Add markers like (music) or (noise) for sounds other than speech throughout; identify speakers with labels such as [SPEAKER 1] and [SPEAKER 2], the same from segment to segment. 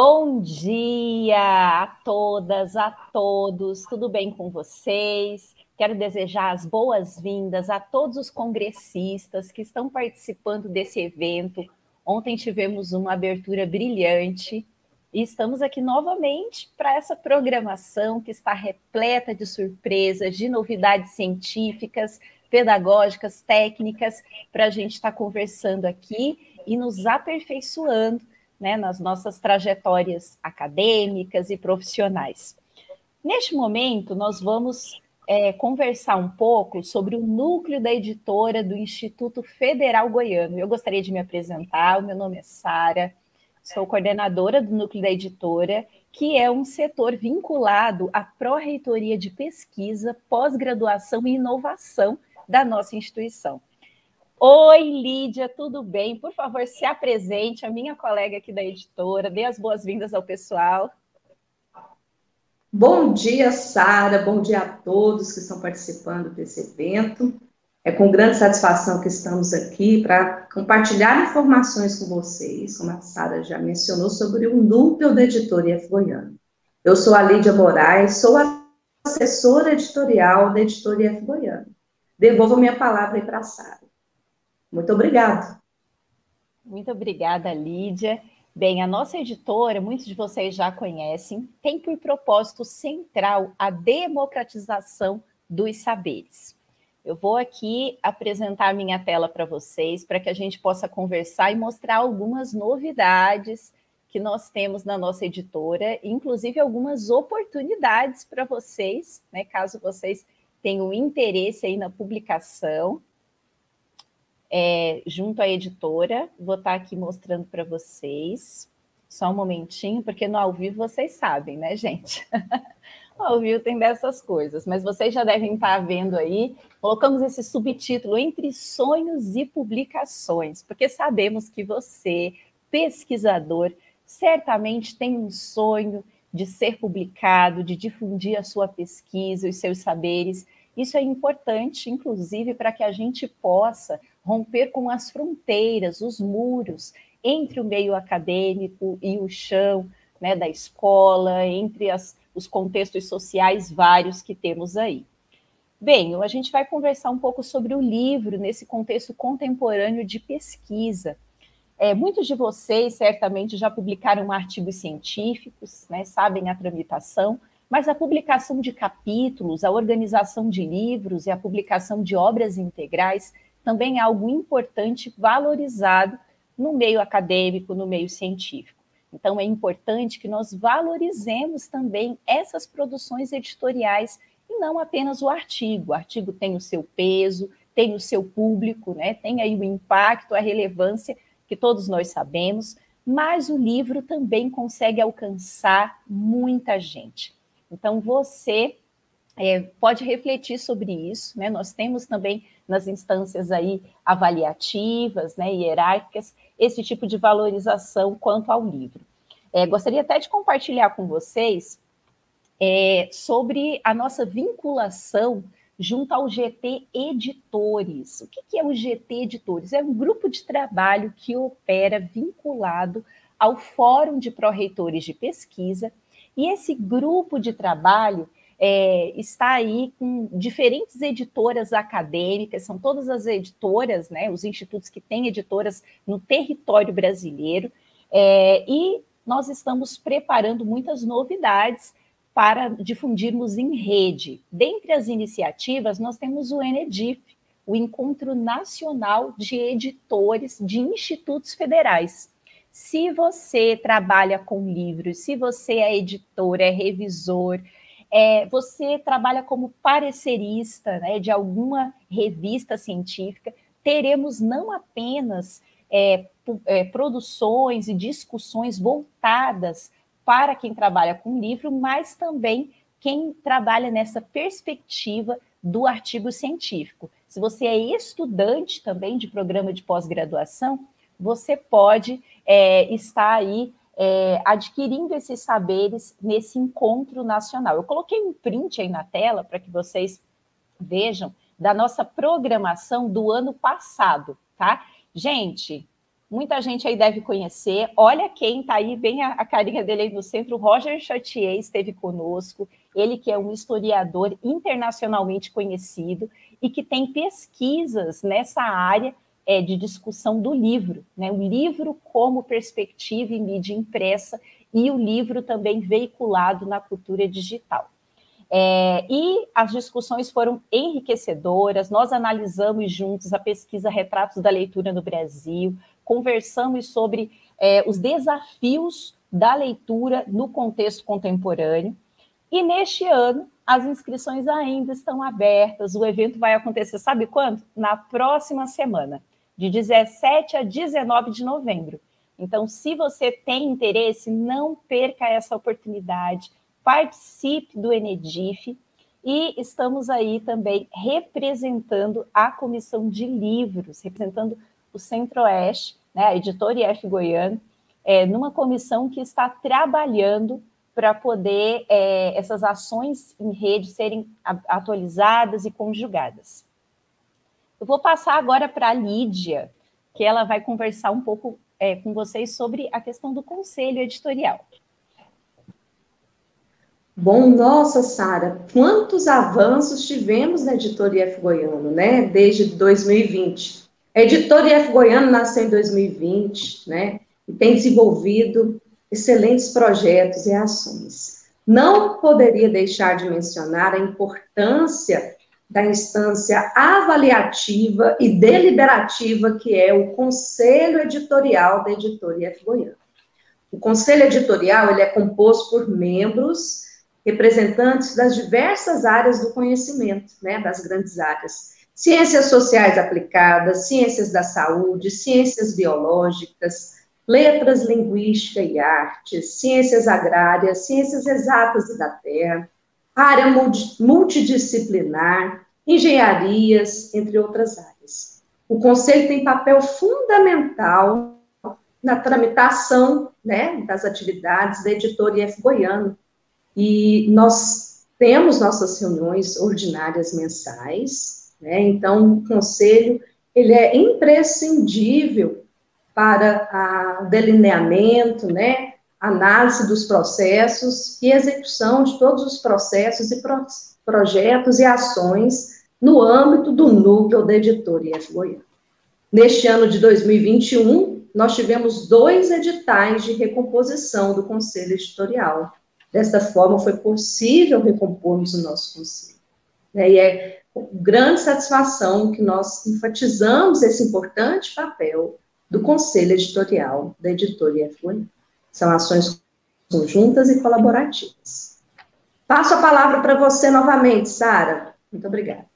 [SPEAKER 1] Bom dia a todas, a todos, tudo bem com vocês? Quero desejar as boas-vindas a todos os congressistas que estão participando desse evento. Ontem tivemos uma abertura brilhante e estamos aqui novamente para essa programação que está repleta de surpresas, de novidades científicas, pedagógicas, técnicas, para a gente estar conversando aqui e nos aperfeiçoando né, nas nossas trajetórias acadêmicas e profissionais. Neste momento, nós vamos é, conversar um pouco sobre o núcleo da editora do Instituto Federal Goiano. Eu gostaria de me apresentar, o meu nome é Sara, sou coordenadora do núcleo da editora, que é um setor vinculado à Pró-Reitoria de Pesquisa, Pós-Graduação e Inovação da nossa instituição. Oi, Lídia, tudo bem? Por favor, se apresente, a minha colega aqui da editora, dê as boas-vindas ao pessoal.
[SPEAKER 2] Bom dia, Sara, bom dia a todos que estão participando desse evento. É com grande satisfação que estamos aqui para compartilhar informações com vocês, como a Sara já mencionou, sobre o núcleo da editora IF Goiânia. Eu sou a Lídia Moraes, sou assessora editorial da editora IF Goiânia. Devolvo minha palavra aí para a Sara. Muito obrigada.
[SPEAKER 1] Muito obrigada, Lídia. Bem, a nossa editora, muitos de vocês já conhecem, tem por propósito central a democratização dos saberes. Eu vou aqui apresentar minha tela para vocês, para que a gente possa conversar e mostrar algumas novidades que nós temos na nossa editora, inclusive algumas oportunidades para vocês, né, caso vocês tenham interesse aí na publicação é, junto à editora. Vou estar aqui mostrando para vocês. Só um momentinho, porque no ao vivo vocês sabem, né, gente? (laughs) ao vivo tem dessas coisas, mas vocês já devem estar vendo aí. Colocamos esse subtítulo entre sonhos e publicações, porque sabemos que você, pesquisador, certamente tem um sonho de ser publicado, de difundir a sua pesquisa, os seus saberes. Isso é importante, inclusive, para que a gente possa romper com as fronteiras, os muros entre o meio acadêmico e o chão né, da escola, entre as, os contextos sociais vários que temos aí. Bem, a gente vai conversar um pouco sobre o livro nesse contexto contemporâneo de pesquisa. É, muitos de vocês certamente já publicaram artigos científicos, né, sabem a tramitação, mas a publicação de capítulos, a organização de livros e a publicação de obras integrais também é algo importante, valorizado no meio acadêmico, no meio científico. Então, é importante que nós valorizemos também essas produções editoriais e não apenas o artigo. O artigo tem o seu peso, tem o seu público, né? tem aí o impacto, a relevância que todos nós sabemos, mas o livro também consegue alcançar muita gente. Então, você é, pode refletir sobre isso, né? Nós temos também nas instâncias aí avaliativas, né, hierárquicas, esse tipo de valorização quanto ao livro. É, gostaria até de compartilhar com vocês é, sobre a nossa vinculação junto ao GT Editores. O que, que é o GT Editores? É um grupo de trabalho que opera vinculado ao Fórum de Pró-Reitores de Pesquisa, e esse grupo de trabalho é, está aí com diferentes editoras acadêmicas, são todas as editoras, né, os institutos que têm editoras no território brasileiro, é, e nós estamos preparando muitas novidades para difundirmos em rede. Dentre as iniciativas, nós temos o ENEDIF, o Encontro Nacional de Editores de Institutos Federais. Se você trabalha com livros, se você é editor, é revisor, é, você trabalha como parecerista né, de alguma revista científica, teremos não apenas é, é, produções e discussões voltadas para quem trabalha com livro, mas também quem trabalha nessa perspectiva do artigo científico. Se você é estudante também de programa de pós-graduação, você pode é, estar aí é, adquirindo esses saberes nesse encontro nacional. Eu coloquei um print aí na tela para que vocês vejam da nossa programação do ano passado, tá? Gente, muita gente aí deve conhecer. Olha quem está aí, bem a, a, carinha dele aí no centro, Roger Chartier esteve conosco, ele que é um historiador internacionalmente conhecido e que tem pesquisas nessa área é, de discussão do livro, né? O livro como perspectiva em mídia impressa e o livro também veiculado na cultura digital. É, e as discussões foram enriquecedoras, nós analisamos juntos a pesquisa Retratos da Leitura no Brasil, conversamos sobre é, os desafios da leitura no contexto contemporâneo. E neste ano, as inscrições ainda estão abertas. O evento vai acontecer, sabe quando? Na próxima semana, de 17 a 19 de novembro. Então, se você tem interesse, não perca essa oportunidade, participe do Enedif e estamos aí também representando a comissão de livros, representando o Centro-Oeste, né, a editora IF Goiano, é, numa comissão que está trabalhando para poder é, essas ações em rede serem atualizadas e conjugadas. Eu vou passar agora para a Lídia, que ela vai conversar um pouco é, com vocês sobre a questão do conselho editorial.
[SPEAKER 2] Bom, nossa, Sara, quantos avanços tivemos na Editoria F Goiano, né, desde 2020. A Editora IF Goiano nasceu em 2020, né? E tem desenvolvido excelentes projetos e ações. Não poderia deixar de mencionar a importância da instância avaliativa e deliberativa que é o Conselho Editorial da Editora IF Goiano. O Conselho Editorial ele é composto por membros representantes das diversas áreas do conhecimento, né, das grandes áreas ciências sociais aplicadas, ciências da saúde, ciências biológicas, letras, linguística e artes, ciências agrárias, ciências exatas e da terra, área multidisciplinar, engenharias, entre outras áreas. O conselho tem papel fundamental na tramitação né, das atividades da editora IF Goiano. E nós temos nossas reuniões ordinárias mensais, né? Então, o conselho ele é imprescindível para o delineamento, né, análise dos processos e execução de todos os processos e pro, projetos e ações no âmbito do núcleo da editoria F. Goiânia. Neste ano de 2021, nós tivemos dois editais de recomposição do conselho editorial. Desta forma, foi possível recompormos o nosso conselho. Né? E é grande satisfação que nós enfatizamos esse importante papel do Conselho Editorial da Editora IFUN. São ações conjuntas e colaborativas. Passo a palavra para você novamente, Sara. Muito obrigada.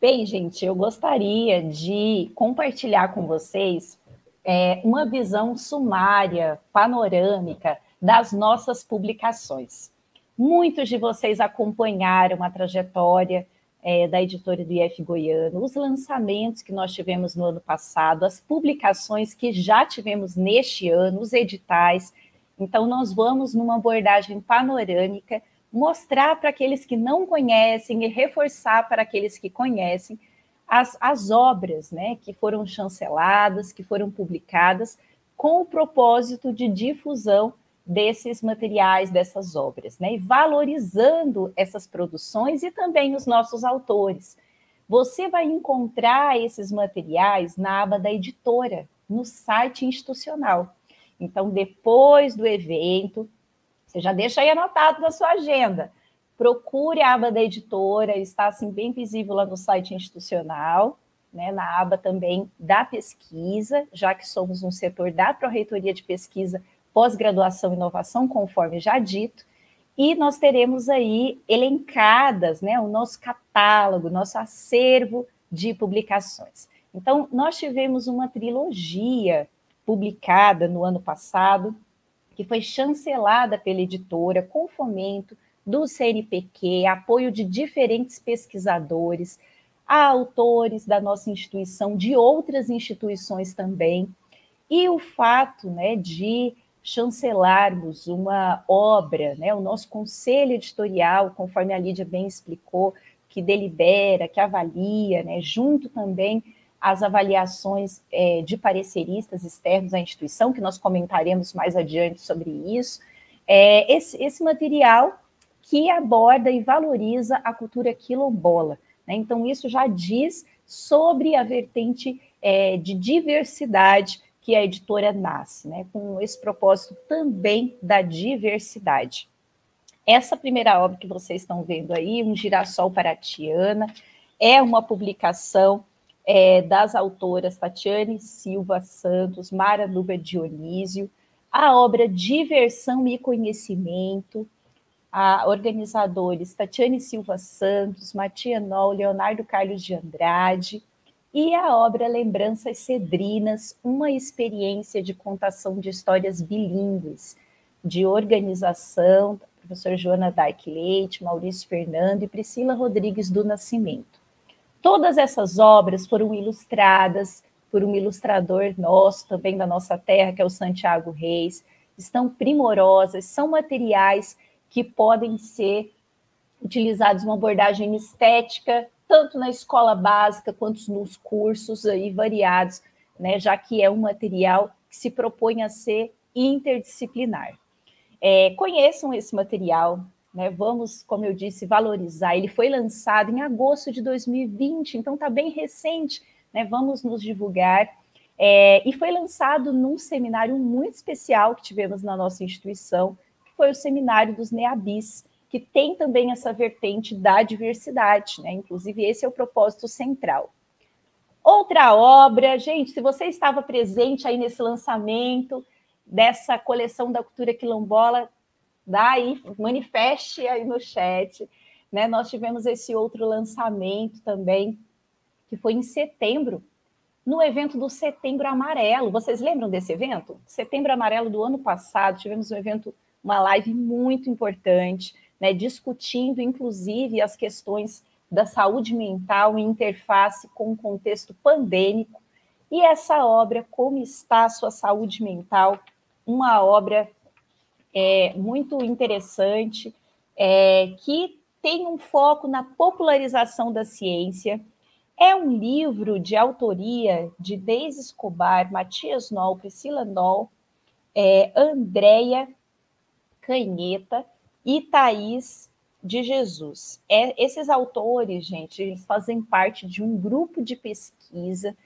[SPEAKER 1] Bem, gente, eu gostaria de compartilhar com vocês é, uma visão sumária, panorâmica das nossas publicações. Muitos de vocês acompanharam a trajetória é, da editora do IF Goiano, os lançamentos que nós tivemos no ano passado, as publicações que já tivemos neste ano, os editais. Então, nós vamos, numa abordagem panorâmica, mostrar para aqueles que não conhecem e reforçar para aqueles que conhecem as, as obras né, que foram chanceladas, que foram publicadas, com o propósito de difusão desses materiais, dessas obras, né? E valorizando essas produções e também os nossos autores. Você vai encontrar esses materiais na aba da editora, no site institucional. Então, depois do evento, você já deixa aí anotado na sua agenda. Procure a aba da editora, está assim bem visível lá no site institucional, né, na aba também da pesquisa, já que somos um setor da Pró-Reitoria de Pesquisa pós-graduação e inovação, conforme já dito, e nós teremos aí elencadas, né, o nosso catálogo, nosso acervo de publicações. Então, nós tivemos uma trilogia publicada no ano passado, que foi chancelada pela editora com fomento do CNPq, apoio de diferentes pesquisadores, autores da nossa instituição, de outras instituições também, e o fato né, de chancelarmos uma obra, né, o nosso conselho editorial, conforme a Lídia bem explicou, que delibera, que avalia, né, junto também as avaliações é, de pareceristas externos à instituição, que nós comentaremos mais adiante sobre isso. É, esse, esse material que aborda e valoriza a cultura quilombola. Né? Então, isso já diz sobre a vertente é, de diversidade que a editora nasce, né? com esse propósito também da diversidade. Essa primeira obra que vocês estão vendo aí, Um Girassol para Tiana, é uma publicação é, das autoras Tatiane Silva Santos, Mara Luba Dionísio, a obra Diversão e Conhecimento, a organizadores Tatiane Silva Santos, Matia Nol, Leonardo Carlos de Andrade, e a obra Lembranças Cedrinas, uma experiência de contação de histórias bilíngues, de organização, professor Joana Dark Leite, Maurício Fernando e Priscila Rodrigues do Nascimento. Todas essas obras foram ilustradas por um ilustrador nosso, também da nossa terra, que é o Santiago Reis, estão primorosas, são materiais que podem ser utilizados uma abordagem estética, tanto na escola básica quanto nos cursos aí variados, né, já que é um material que se propõe a ser interdisciplinar. É, conheçam esse material, né, vamos, como eu disse, valorizar. Ele foi lançado em agosto de 2020, então está bem recente, né, vamos nos divulgar. É, e foi lançado num seminário muito especial que tivemos na nossa instituição, foi o seminário dos NEABIS, que tem também essa vertente da diversidade, né? Inclusive, esse é o propósito central. Outra obra, gente, se você estava presente aí nesse lançamento dessa coleção da cultura quilombola, dá aí, manifeste aí no chat. Né? Nós tivemos esse outro lançamento também, que foi em setembro, no evento do Setembro Amarelo. Vocês lembram desse evento? Setembro Amarelo do ano passado, tivemos um evento uma live muito importante, né, discutindo inclusive as questões da saúde mental em interface com o contexto pandêmico. E essa obra, Como está a sua saúde mental? Uma obra é, muito interessante, é, que tem um foco na popularização da ciência. É um livro de autoria de Deise Escobar, Matias Noll, Priscila Noll, é, Andréia Canheta e Thaís de Jesus. É, esses autores, gente, eles fazem parte de um grupo de pesquisa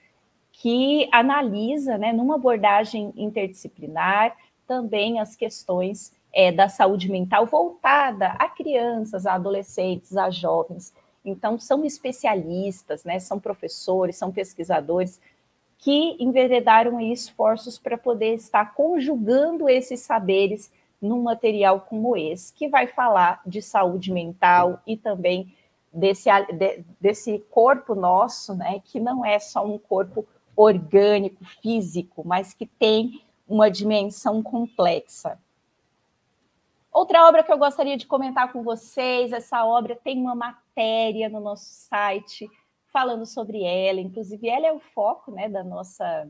[SPEAKER 1] que analisa, né, numa abordagem interdisciplinar, também as questões é, da saúde mental voltada a crianças, a adolescentes, a jovens. Então, são especialistas, né, são professores, são pesquisadores que enveredaram esforços para poder estar conjugando esses saberes num material como esse, que vai falar de saúde mental e também desse, desse corpo nosso, né, que não é só um corpo orgânico, físico, mas que tem uma dimensão complexa. Outra obra que eu gostaria de comentar com vocês, essa obra tem uma matéria no nosso site falando sobre ela, inclusive ela é o foco né, da nossa,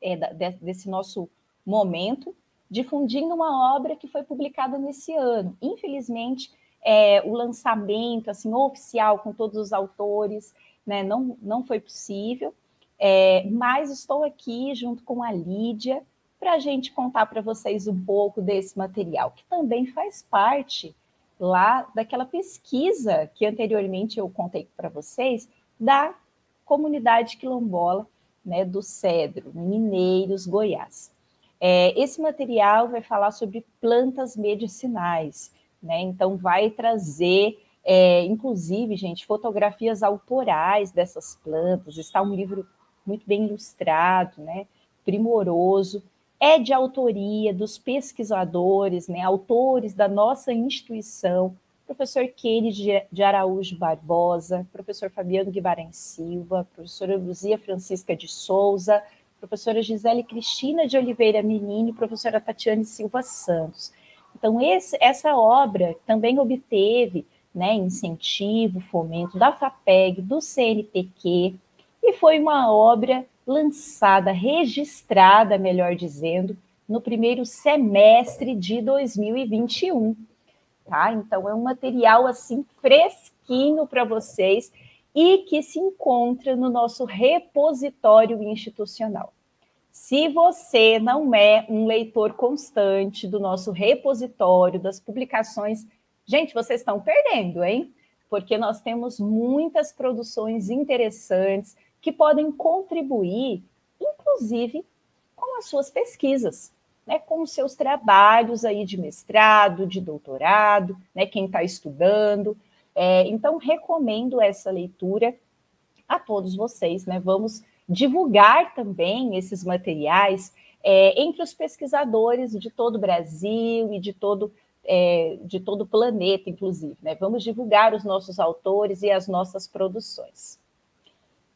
[SPEAKER 1] é, da, desse nosso momento, difundindo uma obra que foi publicada nesse ano. Infelizmente, é, o lançamento assim oficial com todos os autores né, não, não foi possível, é, mas estou aqui junto com a Lídia para a gente contar para vocês um pouco desse material, que também faz parte lá daquela pesquisa que anteriormente eu contei para vocês, da comunidade quilombola né, do Cedro, Mineiros, Goiás. É, esse material vai falar sobre plantas medicinais, né? Então, vai trazer, é, inclusive, gente, fotografias autorais dessas plantas. Está um livro muito bem ilustrado, né? Primoroso. É de autoria dos pesquisadores, né? Autores da nossa instituição, professor Kennedy de Araújo Barbosa, professor Fabiano Guimarães Silva, professora Luzia Francisca de Souza, professora Gisele Cristina de Oliveira Menini, professora Tatiane Silva Santos. Então, esse, essa obra também obteve né, incentivo, fomento da FAPEG, do CNPq, e foi uma obra lançada, registrada, melhor dizendo, no primeiro semestre de 2021. Tá? Então, é um material assim fresquinho para vocês e que se encontra no nosso repositório institucional. Se você não é um leitor constante do nosso repositório, das publicações, gente, vocês estão perdendo, hein? Porque nós temos muitas produções interessantes que podem contribuir, inclusive, com as suas pesquisas, né? Com os seus trabalhos aí de mestrado, de doutorado, né? Quem está estudando. É, então, recomendo essa leitura a todos vocês, né? Vamos divulgar também esses materiais é, entre os pesquisadores de todo o Brasil e de todo, é, de todo o planeta, inclusive. Né? Vamos divulgar os nossos autores e as nossas produções.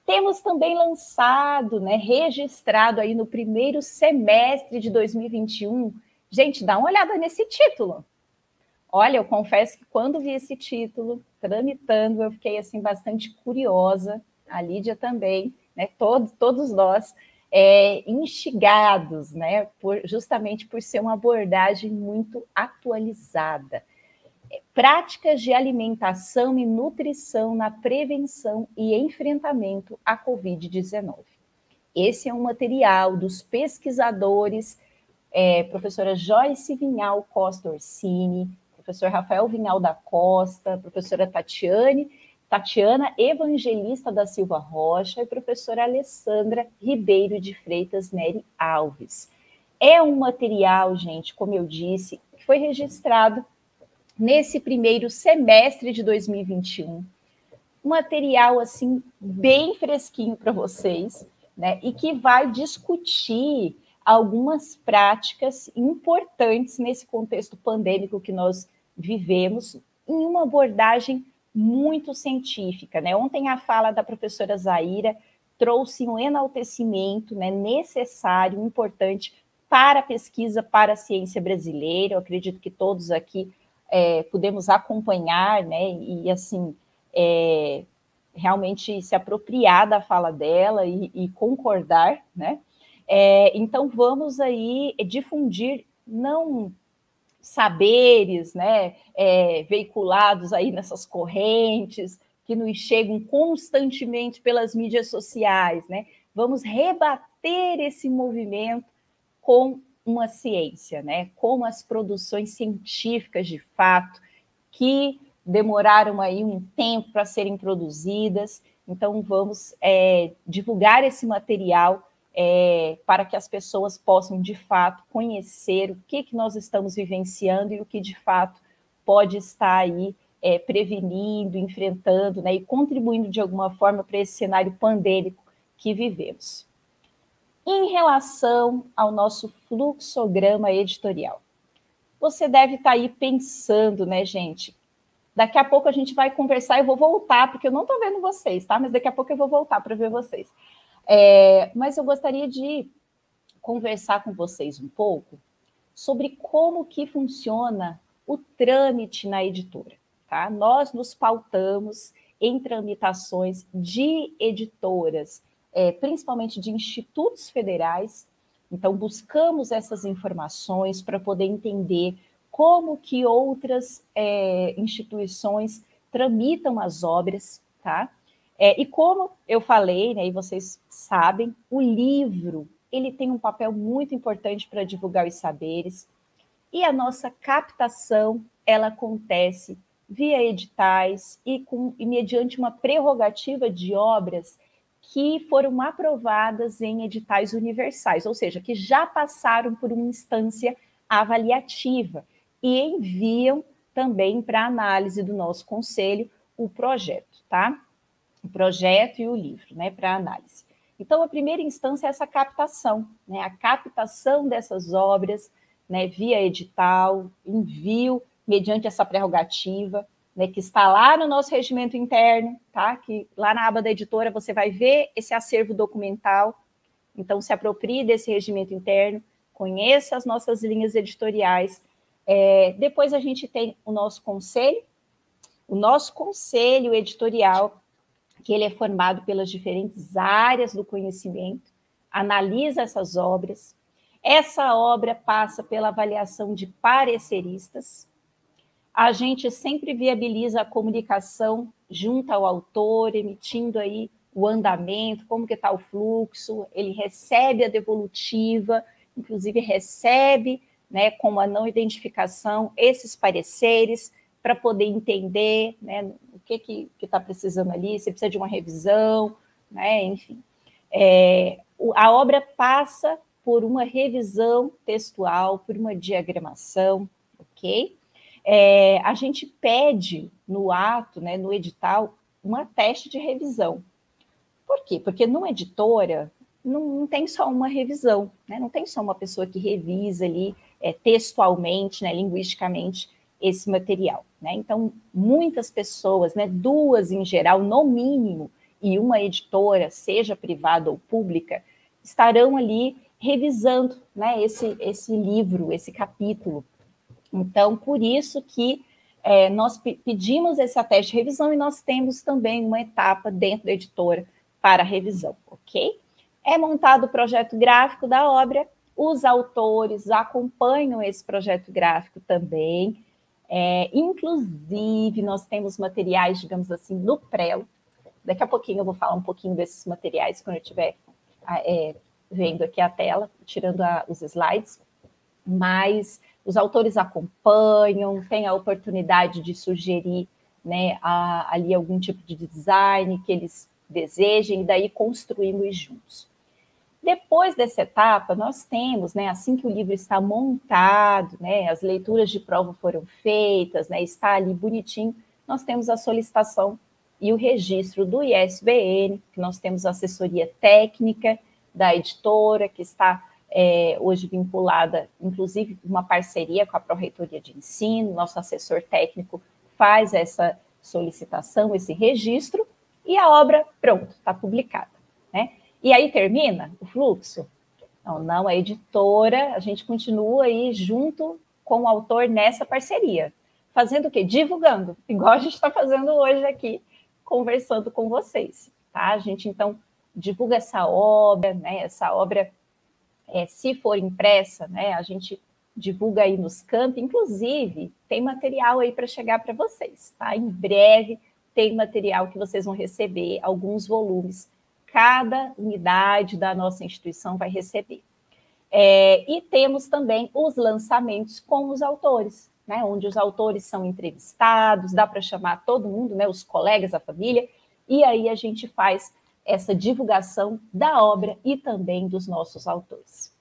[SPEAKER 1] Temos também lançado, né, registrado aí no primeiro semestre de 2021. Gente, dá uma olhada nesse título. Olha, eu confesso que quando vi esse título, tramitando, eu fiquei assim bastante curiosa. A Lídia também né, todos, todos nós, é, instigados, né, por, justamente por ser uma abordagem muito atualizada. Práticas de alimentação e nutrição na prevenção e enfrentamento à Covid-19. Esse é um material dos pesquisadores, é, professora Joyce Vinhal Costa Orsini, professor Rafael Vinhal da Costa, professora Tatiane Tatiana Evangelista da Silva Rocha e professora Alessandra Ribeiro de Freitas Neri Alves. É um material, gente, como eu disse, que foi registrado nesse primeiro semestre de 2021. Um material assim bem fresquinho para vocês, né? E que vai discutir algumas práticas importantes nesse contexto pandêmico que nós vivemos em uma abordagem muito científica. Né? Ontem a fala da professora Zaira trouxe um enaltecimento né, necessário, importante para a pesquisa, para a ciência brasileira. Eu acredito que todos aqui é, acompanhar, né, e assim, é, realmente se apropriar da fala dela e, e concordar, né? É, então vamos aí difundir não saberes né, é, veiculados aí nessas correntes que nos chegam constantemente pelas mídias sociais, né? Vamos rebater esse movimento com uma ciência, né? Com as produções científicas de fato que demoraram aí um tempo para serem produzidas. Então vamos é, divulgar esse material é, para que as pessoas possam, de fato, conhecer o que, que nós estamos vivenciando e o que, de fato, pode estar aí é, prevenindo, enfrentando né, e contribuindo de alguma forma para esse cenário pandêmico que vivemos. Em relação ao nosso fluxograma editorial, você deve estar aí pensando, né, gente? Daqui a pouco a gente vai conversar, eu vou voltar, porque eu não estou vendo vocês, tá? Mas daqui a pouco eu vou voltar para ver vocês. É, mas eu gostaria de conversar com vocês um pouco sobre como que funciona o trâmite na editora. Tá? Nós nos pautamos em tramitações de editoras, é, principalmente de institutos federais. Então, buscamos essas informações para poder entender como que outras é, instituições tramitam as obras, tá? É, e como eu falei, né, e vocês sabem, o livro ele tem um papel muito importante para divulgar os saberes e a nossa captação ela acontece via editais e, com, e mediante uma prerrogativa de obras que foram aprovadas em editais universais, ou seja, que já passaram por uma instância avaliativa e enviam também para análise do nosso conselho o projeto, tá? O projeto e o livro, né, para análise. Então, a primeira instância é essa captação, né, a captação dessas obras, né, via edital, envio, mediante essa prerrogativa, né, que está lá no nosso regimento interno, tá? Que lá na aba da editora você vai ver esse acervo documental. Então, se aproprie desse regimento interno, conheça as nossas linhas editoriais. É, depois a gente tem o nosso conselho, o nosso conselho editorial que ele é formado pelas diferentes áreas do conhecimento, analisa essas obras. Essa obra passa pela avaliação de pareceristas. A gente sempre viabiliza a comunicação junto ao autor, emitindo aí o andamento, como que está o fluxo, ele recebe a devolutiva, inclusive recebe, né, com a não identificação, esses pareceres, para poder entender né, o que está precisando ali, se precisa de uma revisão, né, enfim. É, a obra passa por uma revisão textual, por uma diagramação, ok? É, a gente pede no ato, né, no edital, uma teste de revisão. Por quê? Porque numa editora não, não tem só uma revisão, né? não tem só uma pessoa que revisa ali é, textualmente, né, linguisticamente, esse material. Né? Então, muitas pessoas, né, duas em geral, no mínimo, e uma editora, seja privada ou pública, estarão ali revisando né, esse, esse livro, esse capítulo. Então, por isso que é, nós pedimos esse ateste de revisão e nós temos também uma etapa dentro da editora para revisão, ok? É montado o projeto gráfico da obra, os autores acompanham esse projeto gráfico também, é, inclusive nós temos materiais, digamos assim, no Prelo, daqui a pouquinho eu vou falar um pouquinho desses materiais quando eu estiver é, vendo aqui a tela, tirando a, os slides, mas os autores acompanham, têm a oportunidade de sugerir né, a, ali algum tipo de design que eles desejem, e daí construímos juntos. Depois dessa etapa, nós temos, né, assim que o livro está montado, né, as leituras de prova foram feitas, né, está ali bonitinho, nós temos a solicitação e o registro do ISBN, que nós temos a assessoria técnica da editora, que está é, hoje vinculada, inclusive, uma parceria com a Pró-Reitoria de Ensino, nosso assessor técnico faz essa solicitação, esse registro, e a obra, pronto, está publicada. Né? E aí termina o fluxo? Não, não, a editora, a gente continua aí junto com o autor nessa parceria. Fazendo o quê? Divulgando, igual a gente está fazendo hoje aqui, conversando com vocês. Tá? A gente, então, divulga essa obra, né? Essa obra, é, se for impressa, né? A gente divulga aí nos campos, inclusive tem material aí para chegar para vocês, tá? Em breve tem material que vocês vão receber, alguns volumes. Cada unidade da nossa instituição vai receber. É, e temos também os lançamentos com os autores, né, onde os autores são entrevistados, dá para chamar todo mundo, né, os colegas, a família, e aí a gente faz essa divulgação da obra e também dos nossos autores.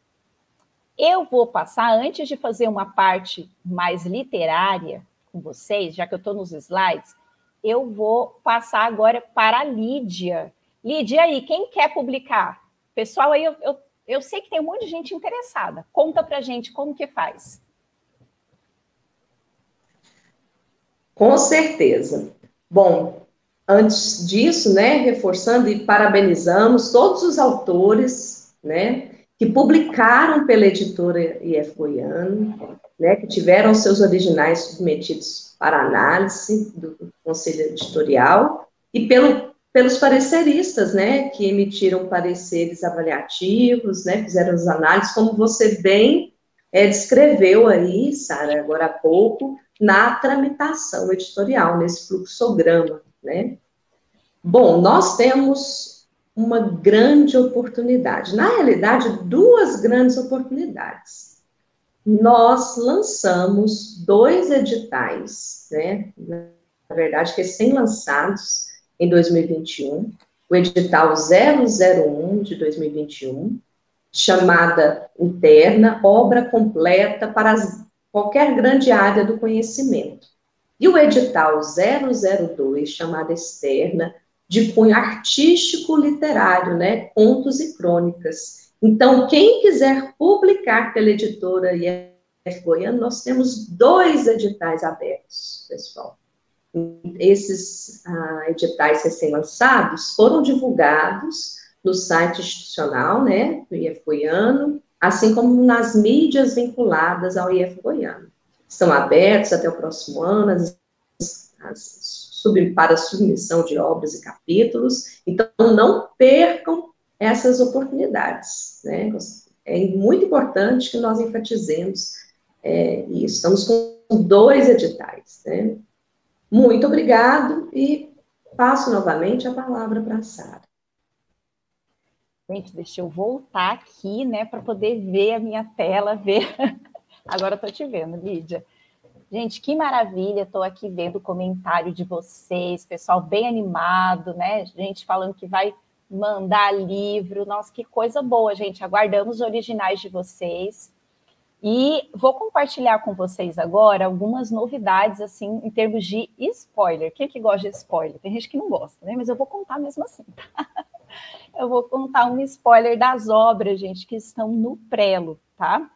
[SPEAKER 1] Eu vou passar, antes de fazer uma parte mais literária com vocês, já que eu estou nos slides, eu vou passar agora para a Lídia. Lídia, aí, quem quer publicar? Pessoal, aí eu, eu, eu sei que tem um monte de gente interessada. Conta para gente como que faz.
[SPEAKER 2] Com certeza. Bom, antes disso, né, reforçando e parabenizamos todos os autores, né, que publicaram pela editora IF Goiano, né, que tiveram seus originais submetidos para análise do conselho editorial e pelo, pelos pareceristas, né, que emitiram pareceres avaliativos, né, fizeram as análises, como você bem é, descreveu aí, Sara, agora há pouco, na tramitação editorial, nesse fluxograma, né. Bom, nós temos uma grande oportunidade. Na realidade, duas grandes oportunidades. Nós lançamos dois editais, né? Na verdade, recém-lançados em 2021. O edital 001 de 2021, chamada interna Obra Completa para qualquer grande área do conhecimento. E o edital 002, chamada externa, de cunho artístico literário, né, contos e crônicas. Então, quem quiser publicar pela editora IF Goiano, nós temos dois editais abertos, pessoal. Esses ah, editais recém-lançados foram divulgados no site institucional, né, do IF Goiano, assim como nas mídias vinculadas ao IF Goiano. Estão abertos até o próximo ano, as, as para submissão de obras e capítulos. Então, não percam essas oportunidades. Né? É muito importante que nós enfatizemos é, isso. Estamos com dois editais. Né? Muito obrigado e passo novamente a palavra para a Sara.
[SPEAKER 1] Gente, deixa eu voltar aqui, né, para poder ver a minha tela, ver. (laughs) Agora tô te vendo, Lídia. Gente, que maravilha, estou aqui vendo o comentário de vocês, pessoal bem animado, né? Gente falando que vai mandar livro. Nossa, que coisa boa, gente. Aguardamos os originais de vocês. E vou compartilhar com vocês agora algumas novidades, assim, em termos de spoiler. Quem é que gosta de spoiler? Tem gente que não gosta, né? Mas eu vou contar mesmo assim. Tá? (laughs) Eu vou contar um spoiler das obras, gente, que estão no prelo, tá?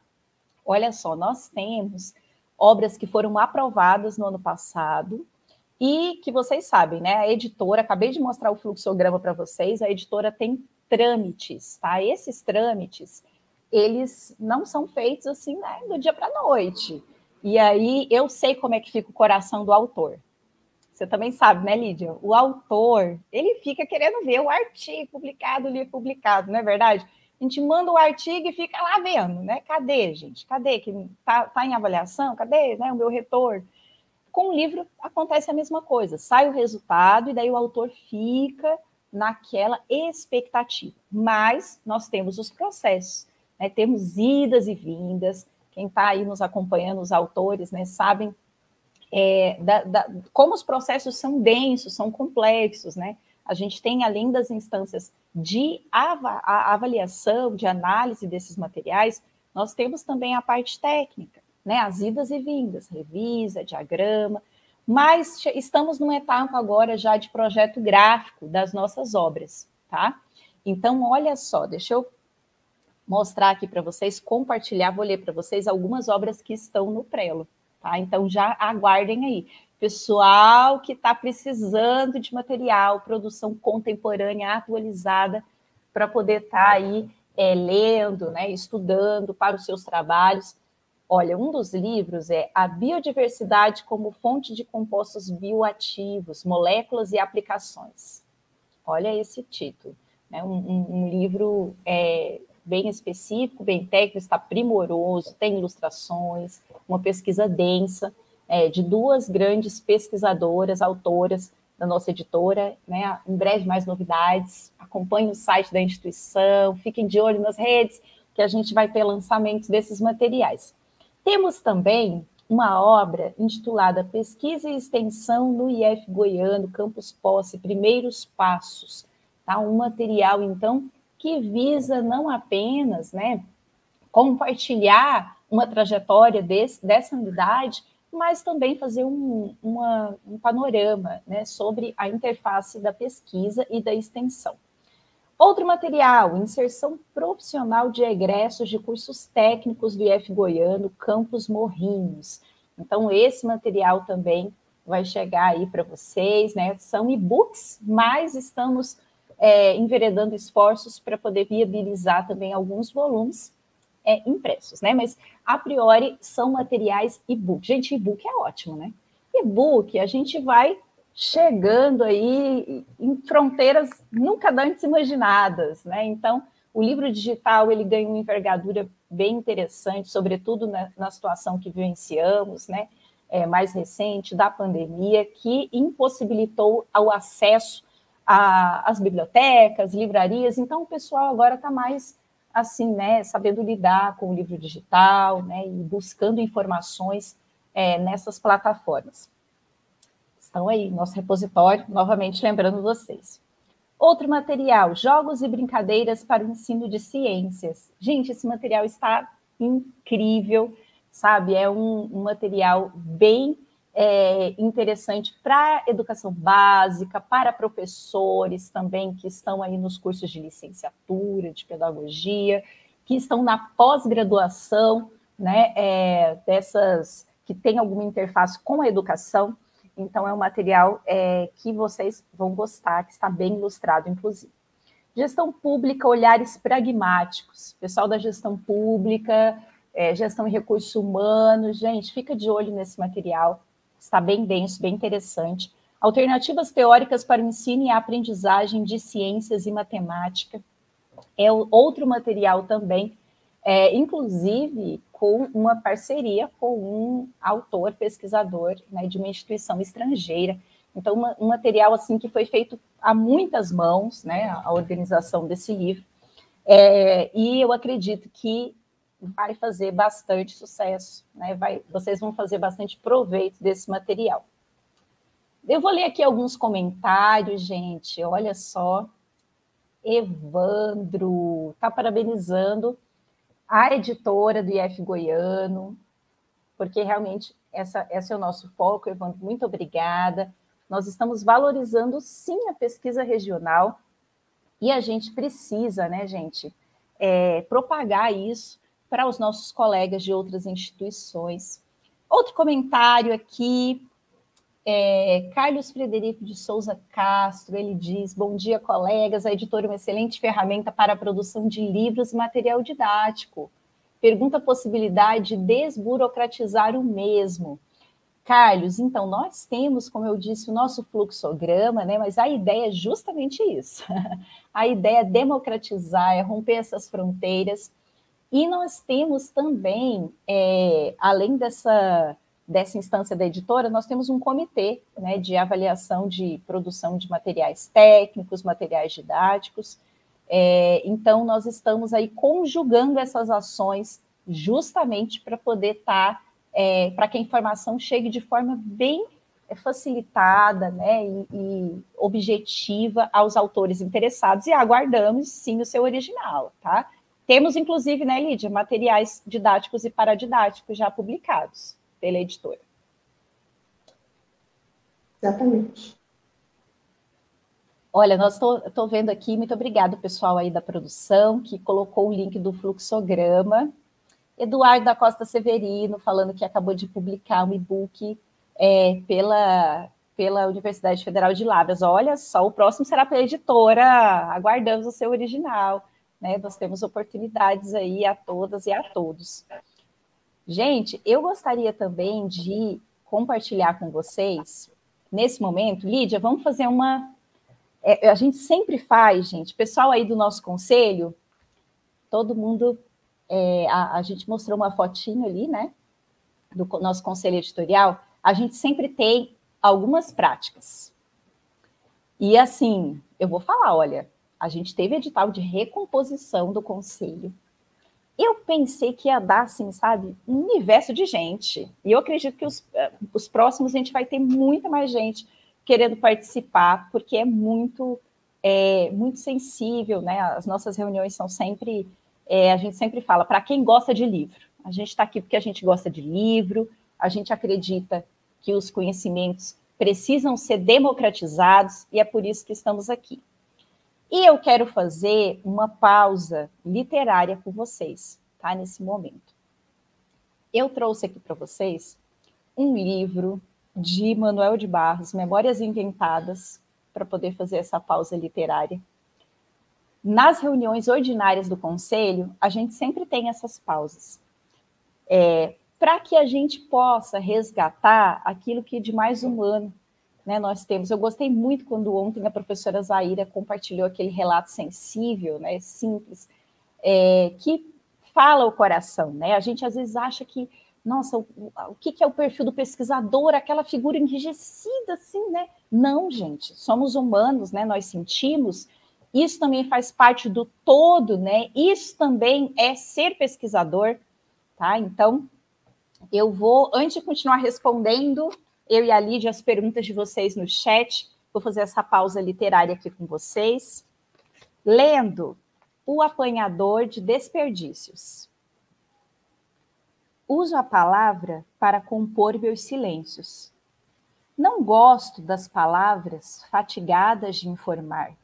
[SPEAKER 1] Olha só, nós temos obras que foram aprovadas no ano passado e que vocês sabem, né? A editora, acabei de mostrar o fluxograma para vocês, a editora tem trâmites, tá? Esses trâmites, eles não são feitos assim, né, do dia para a noite. E aí eu sei como é que fica o coração do autor. Você também sabe, né, Lídia? O autor, ele fica querendo ver o artigo publicado, o livro publicado, não é verdade? A gente manda o artigo e fica lá vendo, né? Cadê, gente? Cadê? Que tá, tá em avaliação? Cadê né, o meu retorno? Com o livro acontece a mesma coisa. Sai o resultado e daí o autor fica naquela expectativa. Mas nós temos os processos, né? Temos idas e vindas. Quem está aí nos acompanhando, os autores, né, sabem é, da, da, como os processos são densos, são complexos, né? A gente tem, além das instâncias de avaliação, de análise desses materiais, nós temos também a parte técnica, né? As idas e vindas, revisa, diagrama, mas estamos numa etapa agora já de projeto gráfico das nossas obras, tá? Então, olha só, deixa eu mostrar aqui para vocês, compartilhar, vou ler para vocês algumas obras que estão no Prelo. Tá? Então já aguardem aí. Pessoal que está precisando de material, produção contemporânea atualizada, para poder estar tá aí é, lendo, né, estudando para os seus trabalhos. Olha, um dos livros é A Biodiversidade como Fonte de Compostos Bioativos, Moléculas e Aplicações. Olha esse título. Né? Um, um, um livro é, bem específico, bem técnico, está primoroso, tem ilustrações, uma pesquisa densa é, de duas grandes pesquisadoras, autoras da nossa editora. Né? Em breve, mais novidades. Acompanhe o site da instituição, fiquem de olho nas redes, que a gente vai ter lançamentos desses materiais. Temos também uma obra intitulada Pesquisa e Extensão no IF Goiano, Campus Posse, Primeiros Passos. Tá? Um material, então, que visa não apenas né, compartilhar uma trajetória desse, dessa unidade, mas também fazer um, uma, um panorama né, sobre a interface da pesquisa e da extensão. Outro material, inserção profissional de egressos de cursos técnicos do IF Goiano, Campos Morrinhos. Então, esse material também vai chegar aí para vocês, né? São e-books, mas estamos é, enveredando esforços para poder viabilizar também alguns volumes é, impressos, né? Mas a priori são materiais e-book. Gente, e-book é ótimo, né? E-book, a gente vai chegando aí em fronteiras nunca antes imaginadas, né? Então, o livro digital ele ganha uma envergadura bem interessante, sobretudo na, na situação que vivenciamos, né? É, mais recente da pandemia, que impossibilitou o acesso a, as bibliotecas, livrarias, então o pessoal agora está mais assim, né, sabendo lidar com o livro digital, né, e buscando informações é, nessas plataformas. Estão aí, nosso repositório, novamente lembrando vocês. Outro material, jogos e brincadeiras para o ensino de ciências. Gente, esse material está incrível, sabe? É um, um material bem é, interessante para educação básica, para professores também que estão aí nos cursos de licenciatura, de pedagogia, que estão na pós-graduação, né, é, dessas que tem alguma interface com a educação. Então, é um material é, que vocês vão gostar, que está bem ilustrado, inclusive. Gestão pública, olhares pragmáticos. Pessoal da gestão pública, é, gestão em recursos humanos, gente, fica de olho nesse material está bem denso, bem interessante. Alternativas teóricas para o ensino e a aprendizagem de ciências e matemática. É outro material também, é, inclusive com uma parceria com um autor, pesquisador né, de uma instituição estrangeira. Então, uma, um material assim que foi feito a muitas mãos, né, a organização desse livro, é, e eu acredito que vai fazer bastante sucesso, né? Vai, vocês vão fazer bastante proveito desse material. Eu vou ler aqui alguns comentários, gente. Olha só. Evandro está parabenizando a editora do IF Goiano, porque realmente essa, esse é o nosso foco. Evandro, muito obrigada. Nós estamos valorizando sim a pesquisa regional e a gente precisa, né, gente, é, propagar isso para os nossos colegas de outras instituições. Outro comentário aqui, é, Carlos Frederico de Souza Castro, ele diz: Bom dia, colegas. A editora é uma excelente ferramenta para a produção de livros e material didático. Pergunta a possibilidade de desburocratizar o mesmo. Carlos, então nós temos, como eu disse, o nosso fluxograma, né? Mas a ideia é justamente isso. (laughs) a ideia é democratizar, é romper essas fronteiras. E nós temos também, é, além dessa, dessa instância da editora, nós temos um comitê né, de avaliação de produção de materiais técnicos, materiais didáticos. É, então, nós estamos aí conjugando essas ações justamente para poder estar tá é, para que a informação chegue de forma bem é, facilitada né, e, e, objetiva aos autores interessados e aguardamos sim o seu original, tá? Temos, inclusive, né, Lídia, materiais didáticos e paradidáticos já publicados pela editora.
[SPEAKER 2] Exatamente.
[SPEAKER 1] Olha, nós estou vendo aqui, muito obrigado, pessoal aí da produção, que colocou o link do fluxograma Eduardo da Costa Severino, falando que acabou de publicar um e-book é, pela, pela Universidade Federal de Lavras. Olha só, o próximo será pela editora, aguardamos o seu original. Né? Nós temos oportunidades aí a todas e a todos. Gente, eu gostaria também de compartilhar com vocês, nesse momento, Lídia, vamos fazer uma. É, a gente sempre faz, gente, pessoal aí do nosso conselho, todo mundo é, a, a, gente mostrou uma fotinho ali, né, do nosso conselho editorial, a gente sempre tem algumas práticas. E assim, eu vou falar, olha, a gente teve edital de recomposição do conselho. Eu pensei que ia dar, assim, sabe, um universo de gente. E eu acredito que os, eh, os próximos a gente vai ter muita mais gente querendo participar, porque é muito, é, muito sensível, né? As nossas reuniões são sempre é, a gente sempre fala, para quem gosta de livro. A gente está aqui porque a gente gosta de livro, a gente acredita que os conhecimentos precisam ser democratizados e é por isso que estamos aqui. E eu quero fazer uma pausa literária com vocês, tá? Nesse momento. Eu trouxe aqui para vocês um livro de Manuel de Barros, Memórias Inventadas, para poder fazer essa pausa literária. Nas reuniões ordinárias do conselho, a gente sempre tem essas pausas. É, para que a gente possa resgatar aquilo que de mais humano né, nós temos. Eu gostei muito quando ontem a professora Zaira compartilhou aquele relato sensível, né, simples, é, que fala o coração. Né? A gente às vezes acha que, nossa, o, o que, é o perfil do pesquisador, aquela figura enrijecida, assim, né? Não, gente, somos humanos, né? Nós sentimos, isso também faz parte do todo, né? Isso também é ser pesquisador, tá? Então, eu vou, antes de continuar respondendo, eu e a Lídia, as perguntas de vocês no chat, vou fazer essa pausa literária aqui com vocês. Lendo O Apanhador de Desperdícios. Uso a palavra para compor meus silêncios. Não gosto das palavras fatigadas de informar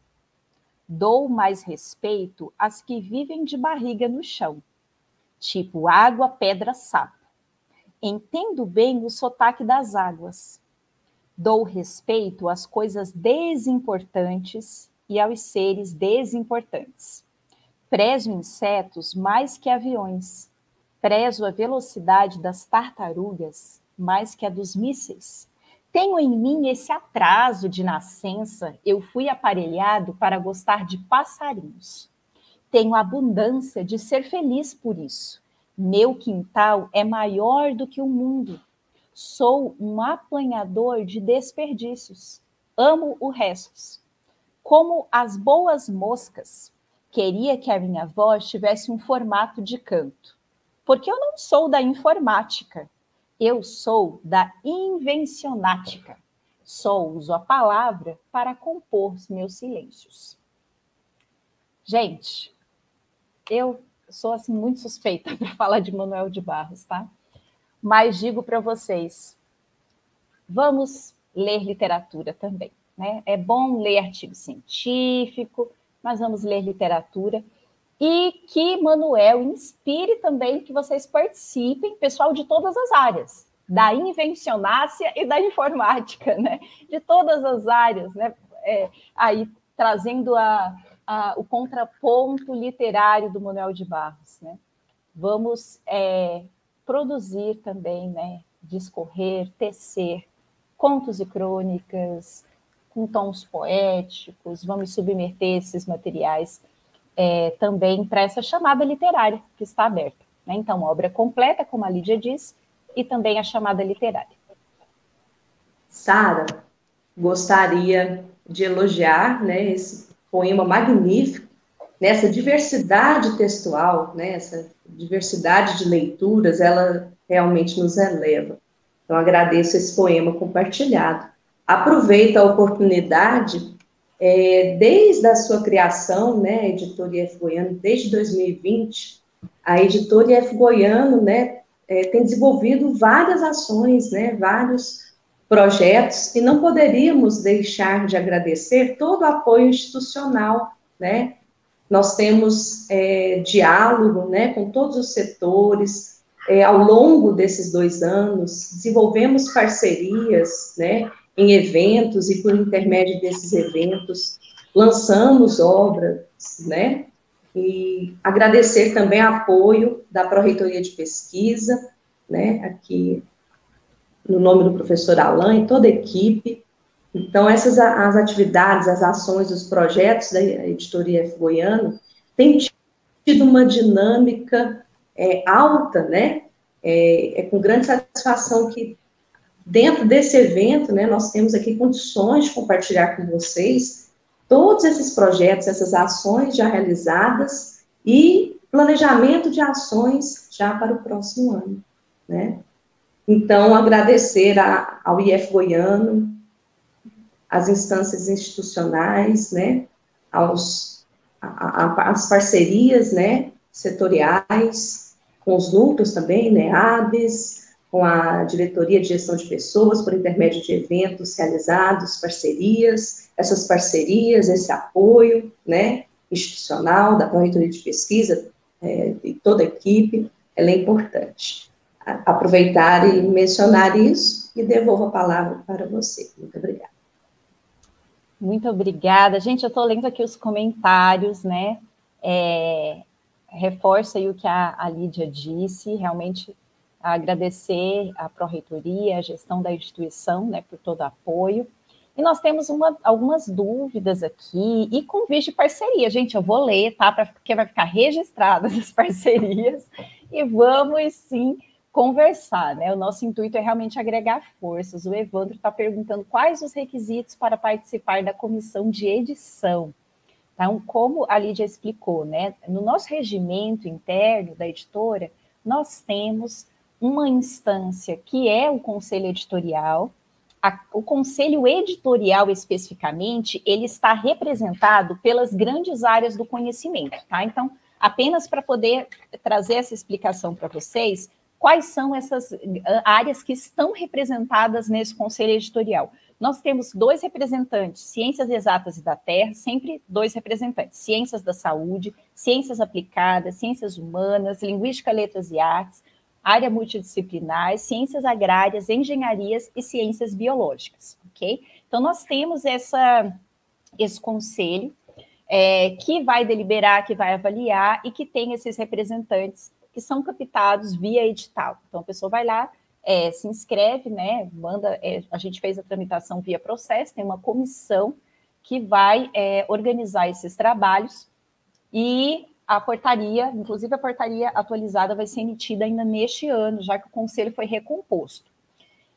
[SPEAKER 1] Dou mais respeito às que vivem de barriga no chão, tipo água, pedra, sapo. Entendo bem o sotaque das águas. Dou respeito às coisas desimportantes e aos seres desimportantes. Prezo insetos mais que aviões. Prezo a velocidade das tartarugas mais que a dos mísseis. Tenho em mim esse atraso de nascença, eu fui aparelhado para gostar de passarinhos. Tenho abundância de ser feliz por isso. Meu quintal é maior do que o mundo. Sou um apanhador de desperdícios. Amo o restos. Como as boas moscas, queria que a minha voz tivesse um formato de canto. Porque eu não sou da informática, eu sou da invencionática. Só uso a palavra para compor meus silêncios. Gente, eu sou assim muito suspeita (laughs) para falar de Manuel de Barros, tá? Mas digo para vocês, vamos ler literatura também, né? É bom ler artigo científico, mas vamos ler literatura e que Manuel inspire também que vocês participem, pessoal de todas as áreas, da invencionácia e da informática, né? De todas as áreas, né? É, aí trazendo a, o contraponto literário do Manuel de Barros, né? Vamos é, produzir também, né? Discorrer, tecer contos e crônicas com tons poéticos, vamos submeter esses materiais é, também para essa chamada literária que está aberta. Né? Então, obra completa, como a Lídia disse, e também a chamada literária.
[SPEAKER 2] Sara, gostaria de elogiar né, esse poema magnífico, nessa diversidade textual, né, diversidade de leituras, ela realmente nos eleva. Então, agradeço esse poema compartilhado. Aproveito a oportunidade, é, desde a sua criação, né, a editora IF Goiano, desde 2020, a editora IF Goiano, né, é, tem desenvolvido várias ações, né, vários projetos, e não poderíamos deixar de agradecer todo o apoio institucional, né, nós temos é, diálogo, né, com todos os setores, é, ao longo desses dois anos, desenvolvemos parcerias, né, em eventos e por intermédio desses eventos, lançamos obras, né, e agradecer também o apoio da Pró-Reitoria de Pesquisa, né, aqui no nome do professor Alain e toda a equipe. Então, essas as atividades, as ações, os projetos da editoria F Goiano têm tido uma dinâmica é, alta, né? É, é, com grande satisfação que dentro desse evento, né, nós temos aqui condições de compartilhar com vocês todos esses projetos, essas ações já realizadas e planejamento de ações já para o próximo ano, né? Então, agradecer a, ao IF Goiano, às instâncias institucionais, né, aos, a, a, as parcerias, né, setoriais, com os núcleos também, né, ABES, com a Diretoria de Gestão de Pessoas, por intermédio de eventos realizados, parcerias, essas parcerias, esse apoio, né, institucional da Corretoria de Pesquisa é, e toda a equipe, ela é importante. Aproveitar e mencionar isso e devolvo a palavra para você. Muito obrigada.
[SPEAKER 1] Muito obrigada. Gente, eu estou lendo aqui os comentários, né? É, reforça aí o que a, a Lídia disse, realmente agradecer à Pró-Reitoria, a gestão da instituição, né, por todo o apoio. E nós temos uma, algumas dúvidas aqui e convite de parceria. Gente, eu vou ler, tá? Pra, porque vai ficar registradas (laughs) as parcerias e vamos sim conversar, né? O nosso intuito é realmente agregar forças. O Evandro está perguntando quais os requisitos para participar da comissão de edição. Então, como a Lídia explicou, né? No nosso regimento interno da editora, nós temos uma instância que é o conselho editorial. A, o conselho editorial, especificamente, ele está representado pelas grandes áreas do conhecimento, tá? Então, apenas para poder trazer essa explicação para vocês, quais são essas ah, áreas que estão representadas nesse conselho editorial? Nós temos dois representantes, ciências exatas e da terra, sempre dois representantes, ciências da saúde, ciências aplicadas, ciências humanas, linguística, letras e artes, área multidisciplinar, ciências agrárias, engenharias e ciências biológicas, ok? Então, nós temos essa, esse conselho é, que vai deliberar, que vai avaliar e que tem esses representantes que são captados via edital. Então, a pessoa vai lá, é, se inscreve, né, manda, é, a gente fez a tramitação via processo, tem uma comissão que vai é, organizar esses trabalhos e a portaria, inclusive a portaria atualizada, vai ser emitida ainda neste ano, já que o conselho foi recomposto.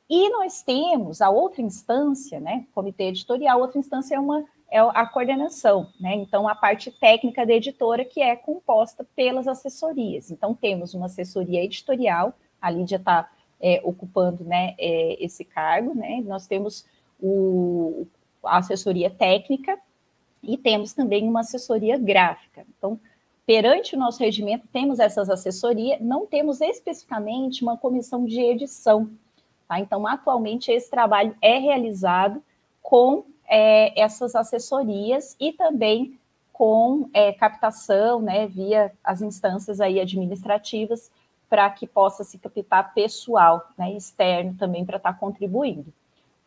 [SPEAKER 1] E nós temos a outra instância, né, comitê editorial, outra instância é uma é a coordenação, né? Então a parte técnica da editora que é composta pelas assessorias. Então temos uma assessoria editorial, a Lídia está é, ocupando, né, é, esse cargo, né? Nós temos o, a assessoria técnica e temos também uma assessoria gráfica. Então perante o nosso regimento temos essas assessorias, não temos especificamente uma comissão de edição Tá? Então, atualmente, esse trabalho é realizado com é, essas assessorias e também com é, captação, né, via as instâncias aí administrativas, para que possa se captar pessoal né, externo também para estar tá contribuindo.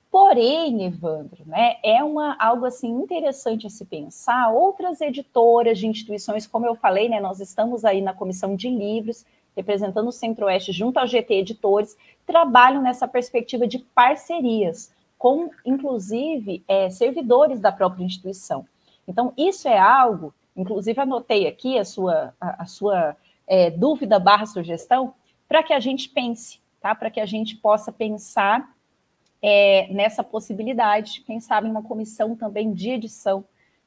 [SPEAKER 1] Porém, Evandro, né, é uma, algo assim interessante a se pensar. Outras editoras de instituições, como eu falei, né, nós estamos aí na comissão de livros, representando o Centro-Oeste junto ao GT Editores, trabalham nessa perspectiva de parcerias, com, inclusive, é, servidores da própria instituição. Então, isso é algo, inclusive anotei aqui a sua, a, a sua é, dúvida barra sugestão, para que a gente pense, tá? Para que a gente possa pensar é, nessa possibilidade, quem sabe uma comissão também de edição,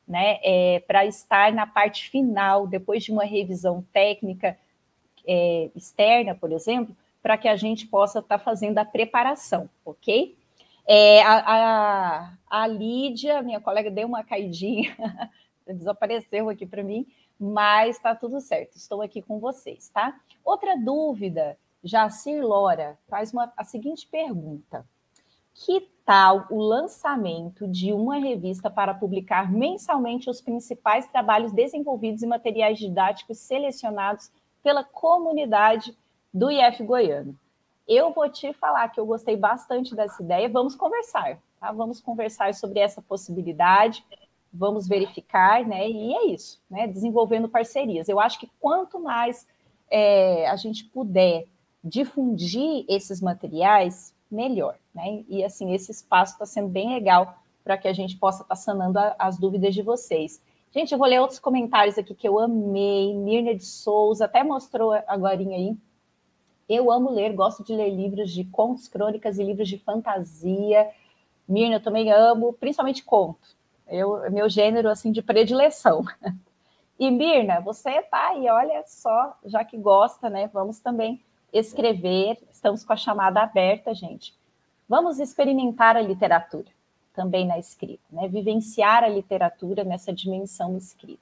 [SPEAKER 1] né? É, para estar na parte final, depois de uma revisão técnica é, externa, por exemplo, para que a gente possa estar tá fazendo a preparação, ok? É, a, a, a Lídia, minha colega, deu uma caidinha, (laughs) desapareceu aqui para mim, mas está tudo certo, estou aqui com vocês, tá? Outra dúvida, Jacir Lora faz uma, a seguinte pergunta: Que tal o lançamento de uma revista para publicar mensalmente os principais trabalhos desenvolvidos e materiais didáticos selecionados pela comunidade do IF Goiano. Eu vou te falar que eu gostei bastante dessa ideia. Vamos conversar, tá? Vamos conversar sobre essa possibilidade, vamos verificar, né? E é isso, né? Desenvolvendo parcerias. Eu acho que quanto mais é, a gente puder difundir esses materiais, melhor, né? E assim, esse espaço está sendo bem legal para que a gente possa estar tá sanando a, as dúvidas de vocês. Gente, eu vou ler outros comentários aqui que eu amei. Mirna de Souza até mostrou agora aí eu amo ler, gosto de ler livros de contos, crônicas e livros de fantasia. Mirna, eu também amo, principalmente conto. Eu, meu gênero assim de predileção. (laughs) E Mirna, você tá aí, olha só, já que gosta, né? Vamos também escrever. Estamos com a chamada aberta, gente. Vamos experimentar a literatura também na escrita, né? Vivenciar a literatura nessa dimensão escrita.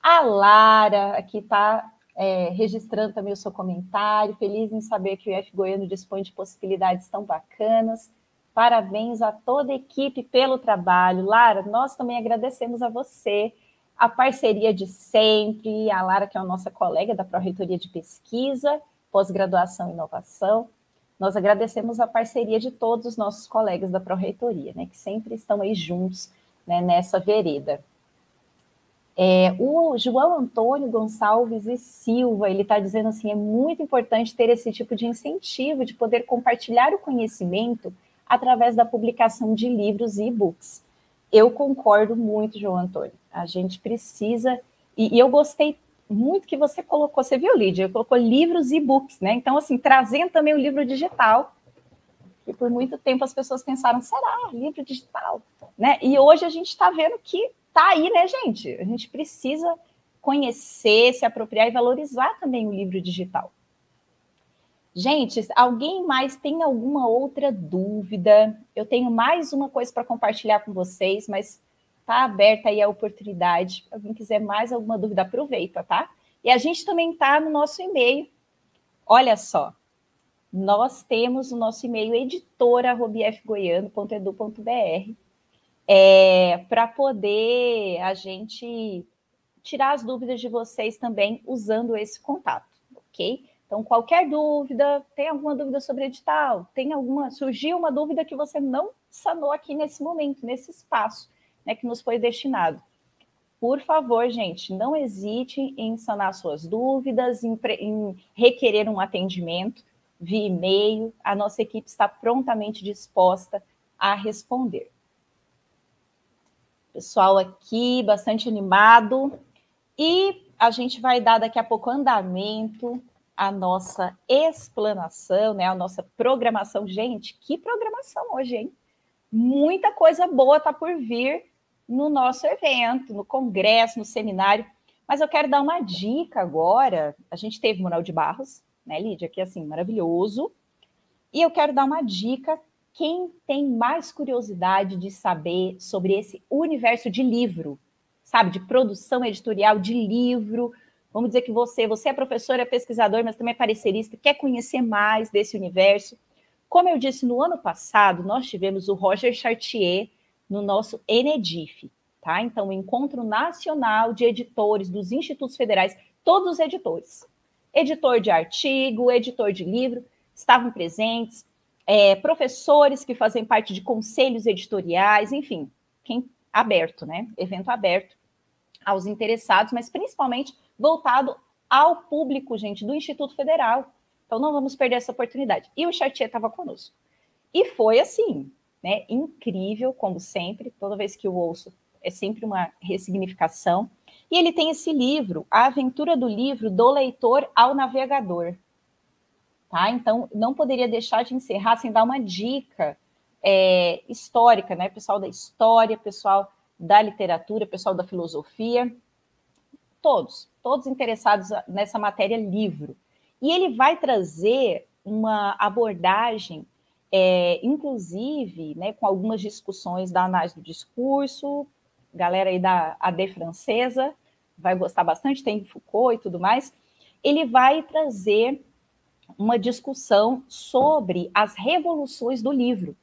[SPEAKER 1] A Lara aqui está é, registrando também o seu comentário, feliz em saber que o IF Goiano dispõe de possibilidades tão bacanas. Parabéns a toda a equipe pelo trabalho. Lara, nós também agradecemos a você, a parceria de sempre, a Lara, que é a nossa colega da Pró-Reitoria de Pesquisa, Pós-Graduação e Inovação. Nós agradecemos a parceria de todos os nossos colegas da Pró-Reitoria, né, que sempre estão aí juntos né, nessa vereda. É, o João Antônio Gonçalves e Silva, ele está dizendo assim, é muito importante ter esse tipo de incentivo de poder compartilhar o conhecimento através da publicação de livros e e-books. Eu concordo muito, João Antônio. A gente precisa, e, e eu gostei muito que você colocou, você viu, Lídia? Colocou livros e e-books, né? Então, assim, trazendo também o livro digital, e por muito tempo as pessoas pensaram, será livro digital? Né? E hoje a gente está vendo que tá aí, né, gente? A gente precisa conhecer, se apropriar e valorizar também o livro digital. Gente, alguém mais tem alguma outra dúvida? Eu tenho mais uma coisa para compartilhar com vocês, mas tá aberta aí a oportunidade. Se alguém quiser mais alguma dúvida, aproveita, tá? E a gente também tá no nosso e-mail. Olha só, nós temos o nosso e-mail editora.fgoiano.edu.br é, para poder a gente tirar as dúvidas de vocês também usando esse contato, ok? Então, qualquer dúvida, tem alguma dúvida sobre edital, tem alguma, surgiu uma dúvida que você não sanou aqui nesse momento, nesse espaço, né, que nos foi destinado. Por favor, gente, não hesite em sanar suas dúvidas, em, em requerer um atendimento via e-mail. A nossa equipe está prontamente disposta a responder. Pessoal aqui, bastante animado. E a gente vai dar daqui a pouco andamento a nossa explanação, né, a nossa programação. Gente, que programação hoje, hein? Muita coisa boa está por vir no nosso evento, no congresso, no seminário. Mas eu quero dar uma dica agora. A gente teve Mural de Barros, né, Lídia, que é assim, maravilhoso. E eu quero dar uma dica. Quem tem mais curiosidade de saber sobre esse universo de livro, sabe, de produção editorial de livro, Vamos dizer que você, você é professor, é pesquisador, mas também é parecerista, quer conhecer mais desse universo. Como eu disse no ano passado, nós tivemos o Roger Chartier no nosso Enedif, tá? Então, o Encontro Nacional de Editores dos Institutos Federais, todos os editores, editor de artigo, editor de livro, estavam presentes, é, professores que fazem parte de conselhos editoriais, enfim, quem aberto, né? Evento aberto aos interessados, mas principalmente voltado ao público, gente, do Instituto Federal. Então não vamos perder essa oportunidade. E o Chartier estava conosco. E foi assim, né? Incrível, como sempre, toda vez que eu ouço, é sempre uma ressignificação. E ele tem esse livro, A Aventura do Livro do Leitor ao Navegador. Tá? Então, não poderia deixar de encerrar sem dar uma dica é, histórica, né? Pessoal da história, pessoal da literatura, pessoal da filosofia, todos, todos interessados nessa matéria livro. E ele vai trazer uma abordagem, é, inclusive, né, com algumas discussões da análise do discurso, galera aí da AD francesa vai gostar bastante, tem Foucault e tudo mais. Ele vai trazer uma discussão sobre as revoluções do livro.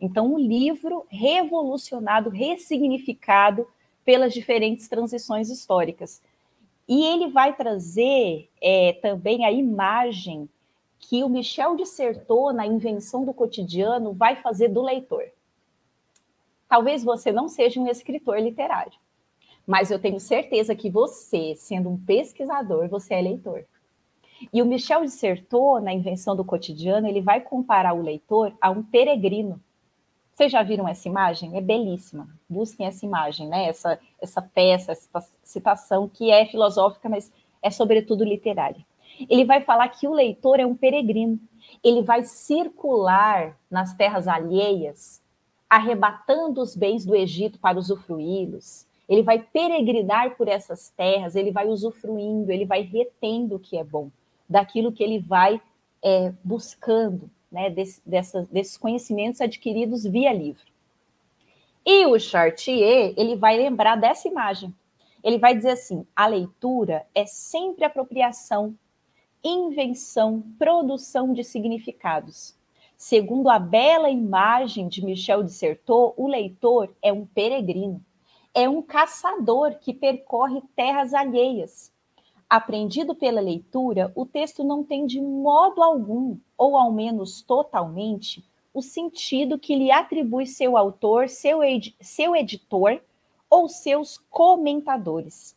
[SPEAKER 1] Então, um livro revolucionado, ressignificado pelas diferentes transições históricas. E ele vai trazer é, também a imagem que o Michel Dissertou, na Invenção do Cotidiano, vai fazer do leitor. Talvez você não seja um escritor literário, mas eu tenho certeza que você, sendo um pesquisador, você é leitor. E o Michel Dissertou, na Invenção do Cotidiano, ele vai comparar o leitor a um peregrino vocês já viram essa imagem? É belíssima. Busquem essa imagem, né? Essa, essa peça, essa citação que é filosófica, mas é sobretudo literária. Ele vai falar que o leitor é um peregrino. Ele vai circular nas terras alheias, arrebatando os bens do Egito para usufruí-los. Ele vai peregrinar por essas terras, ele vai usufruindo, ele vai retendo o que é bom, daquilo que ele vai é, buscando, né, desse, dessa, desses conhecimentos adquiridos via livro. E o Chartier, ele vai lembrar dessa imagem. Ele vai dizer assim: a leitura é sempre apropriação, invenção, produção de significados. Segundo a bela imagem de Michel Dissertot, o leitor é um peregrino, é um caçador que percorre terras alheias, aprendido pela leitura, o texto não tem de modo algum, ou ao menos totalmente, o sentido que lhe atribui seu autor, seu, ed seu editor ou seus comentadores.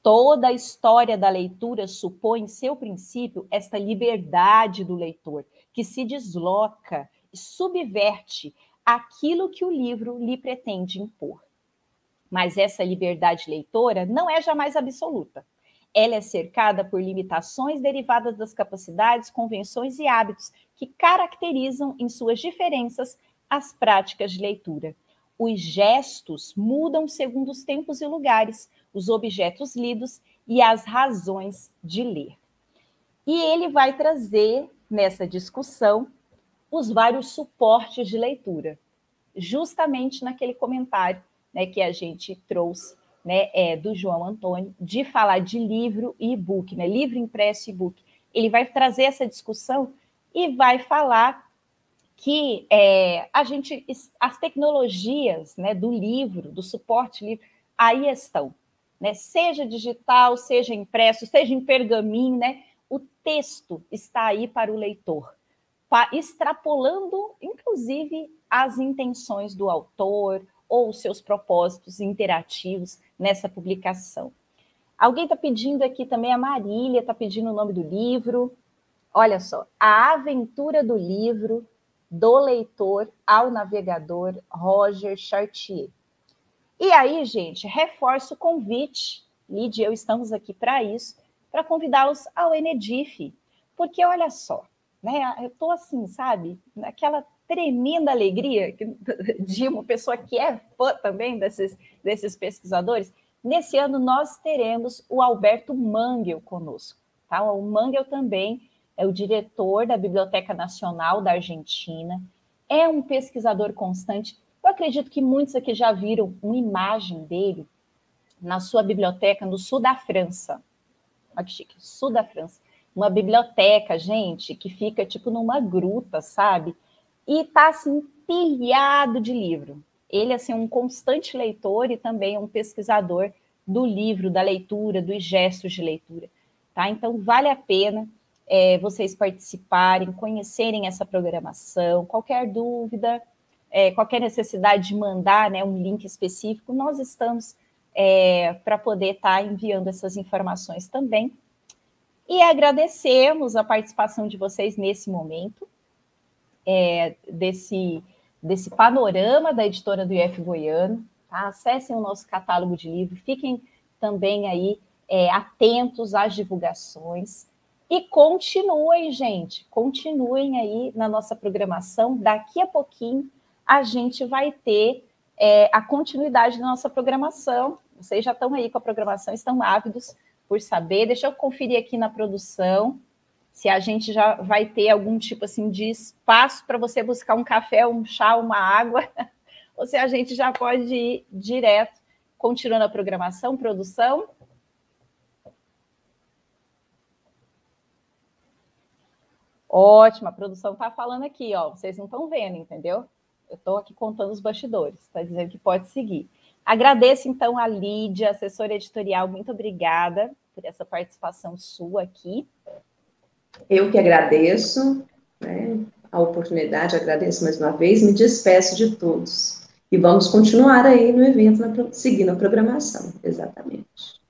[SPEAKER 1] Toda a história da leitura supõe em seu princípio esta liberdade do leitor, que se desloca e subverte aquilo que o livro lhe pretende impor. Mas essa liberdade leitora não é jamais absoluta ela é cercada por limitações derivadas das capacidades, convenções e hábitos que caracterizam, em suas diferenças, as práticas de leitura. Os gestos mudam segundo os tempos e lugares, os objetos lidos e as razões de ler. E ele vai trazer nessa discussão os vários suportes de leitura, justamente naquele comentário né, que a gente trouxe né, é, do João Antônio, de falar de livro e e-book, né, livro impresso e e-book. Ele vai trazer essa discussão e vai falar que é, a gente, as tecnologias né, do livro, do suporte livro, aí estão. Né, seja digital, seja impresso, seja em pergaminho, né, o texto está aí para o leitor, extrapolando, inclusive, as intenções do autor ou seus propósitos interativos nessa publicação. Alguém está pedindo aqui também, a Marília está pedindo o nome do livro. Olha só, A Aventura do Livro, do leitor ao navegador Roger Chartier. E aí, gente, reforço o convite, Lídia e eu estamos aqui para isso, para convidá-los ao Enedif, porque olha só, né? Eu tô assim, sabe, naquela tremenda alegria (laughs) de uma pessoa que é fã também desses, desses pesquisadores. Nesse ano, nós teremos o Alberto Mangel conosco. Tá? O Mangel também é o diretor da Biblioteca Nacional da Argentina, é um pesquisador constante. Eu acredito que muitos aqui já viram uma imagem dele na sua biblioteca no sul da França. Olha que chique, sul da França. Uma biblioteca, gente, que fica tipo numa gruta, sabe? E tá assim, pilhado de livro. Ele, assim, é um constante leitor e também é um pesquisador do livro, da leitura, dos gestos de leitura. Tá? Então, vale a pena é, vocês participarem, conhecerem essa programação. Qualquer dúvida, é, qualquer necessidade de mandar né, um link específico, nós estamos é, para poder estar tá enviando essas informações também. E agradecemos a participação de vocês nesse momento, é, desse desse panorama da editora do IF Goiano. Tá? Acessem o nosso catálogo de livros, fiquem também aí é, atentos às divulgações e continuem, gente, continuem aí na nossa programação. Daqui a pouquinho a gente vai ter é, a continuidade da nossa programação. Vocês já estão aí com a programação, estão ávidos por saber. Deixa eu conferir aqui na produção se a gente já vai ter algum tipo assim de espaço para você buscar um café, um chá, uma água, (laughs) ou se a gente já pode ir direto, continuando a programação, produção. Ótimo, a produção está falando aqui, ó. Vocês não estão vendo, entendeu? Eu estou aqui contando os bastidores, está dizendo que pode seguir. Agradeço, então, a Lídia, assessora editorial, muito obrigada por essa participação sua aqui.
[SPEAKER 2] Eu que agradeço né, a oportunidade, agradeço mais uma vez, me despeço de todos. E vamos continuar aí no evento, na, seguindo a programação, exatamente.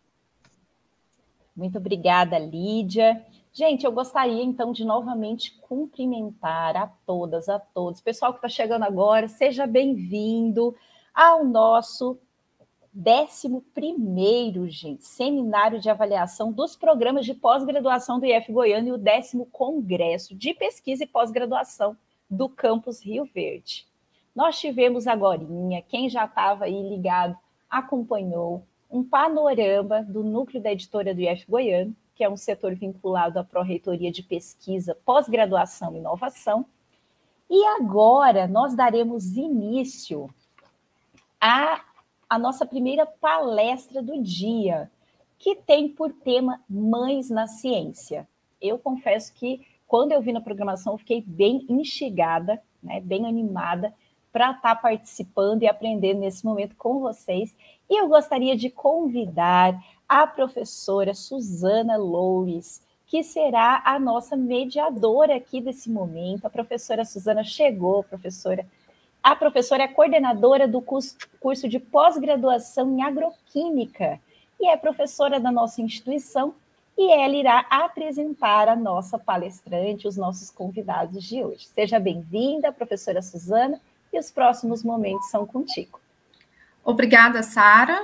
[SPEAKER 1] Muito obrigada, Lídia. Gente, eu gostaria então de novamente cumprimentar a todas, a todos. Pessoal que está chegando agora, seja bem-vindo ao nosso décimo primeiro, gente, seminário de avaliação dos programas de pós-graduação do IF Goiânia e o décimo congresso de pesquisa e pós-graduação do campus Rio Verde. Nós tivemos agora, quem já estava aí ligado, acompanhou um panorama do núcleo da editora do IF Goiânia, que é um setor vinculado à Pró-Reitoria de Pesquisa, Pós-Graduação e Inovação. E agora nós daremos início a a nossa primeira palestra do dia, que tem por tema Mães na Ciência. Eu confesso que quando eu vi na programação, eu fiquei bem instigada, né, bem animada para estar tá participando e aprendendo nesse momento com vocês. E eu gostaria de convidar a professora Suzana Loures, que será a nossa mediadora aqui desse momento. A professora Suzana chegou, professora a professora é coordenadora do curso de pós-graduação em agroquímica e é professora da nossa instituição e ela irá apresentar a nossa palestrante, os nossos convidados de hoje. Seja bem-vinda, professora Suzana, e os próximos momentos são contigo.
[SPEAKER 3] Obrigada, Sara.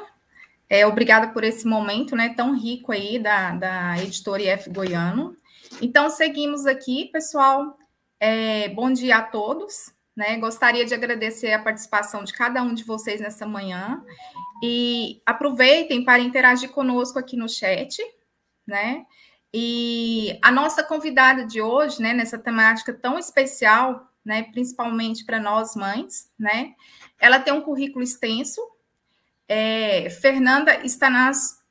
[SPEAKER 3] É, obrigada por esse momento né, tão rico aí da, da editora IF Goiano. Então, seguimos aqui, pessoal. É, bom dia a todos. Né? Gostaria de agradecer a participação de cada um de vocês nessa manhã e aproveitem para interagir conosco aqui no chat, né? E a nossa convidada de hoje, né, nessa temática tão especial, né, principalmente para nós mães, né? Ela tem um currículo extenso. É, Fernanda Stanas,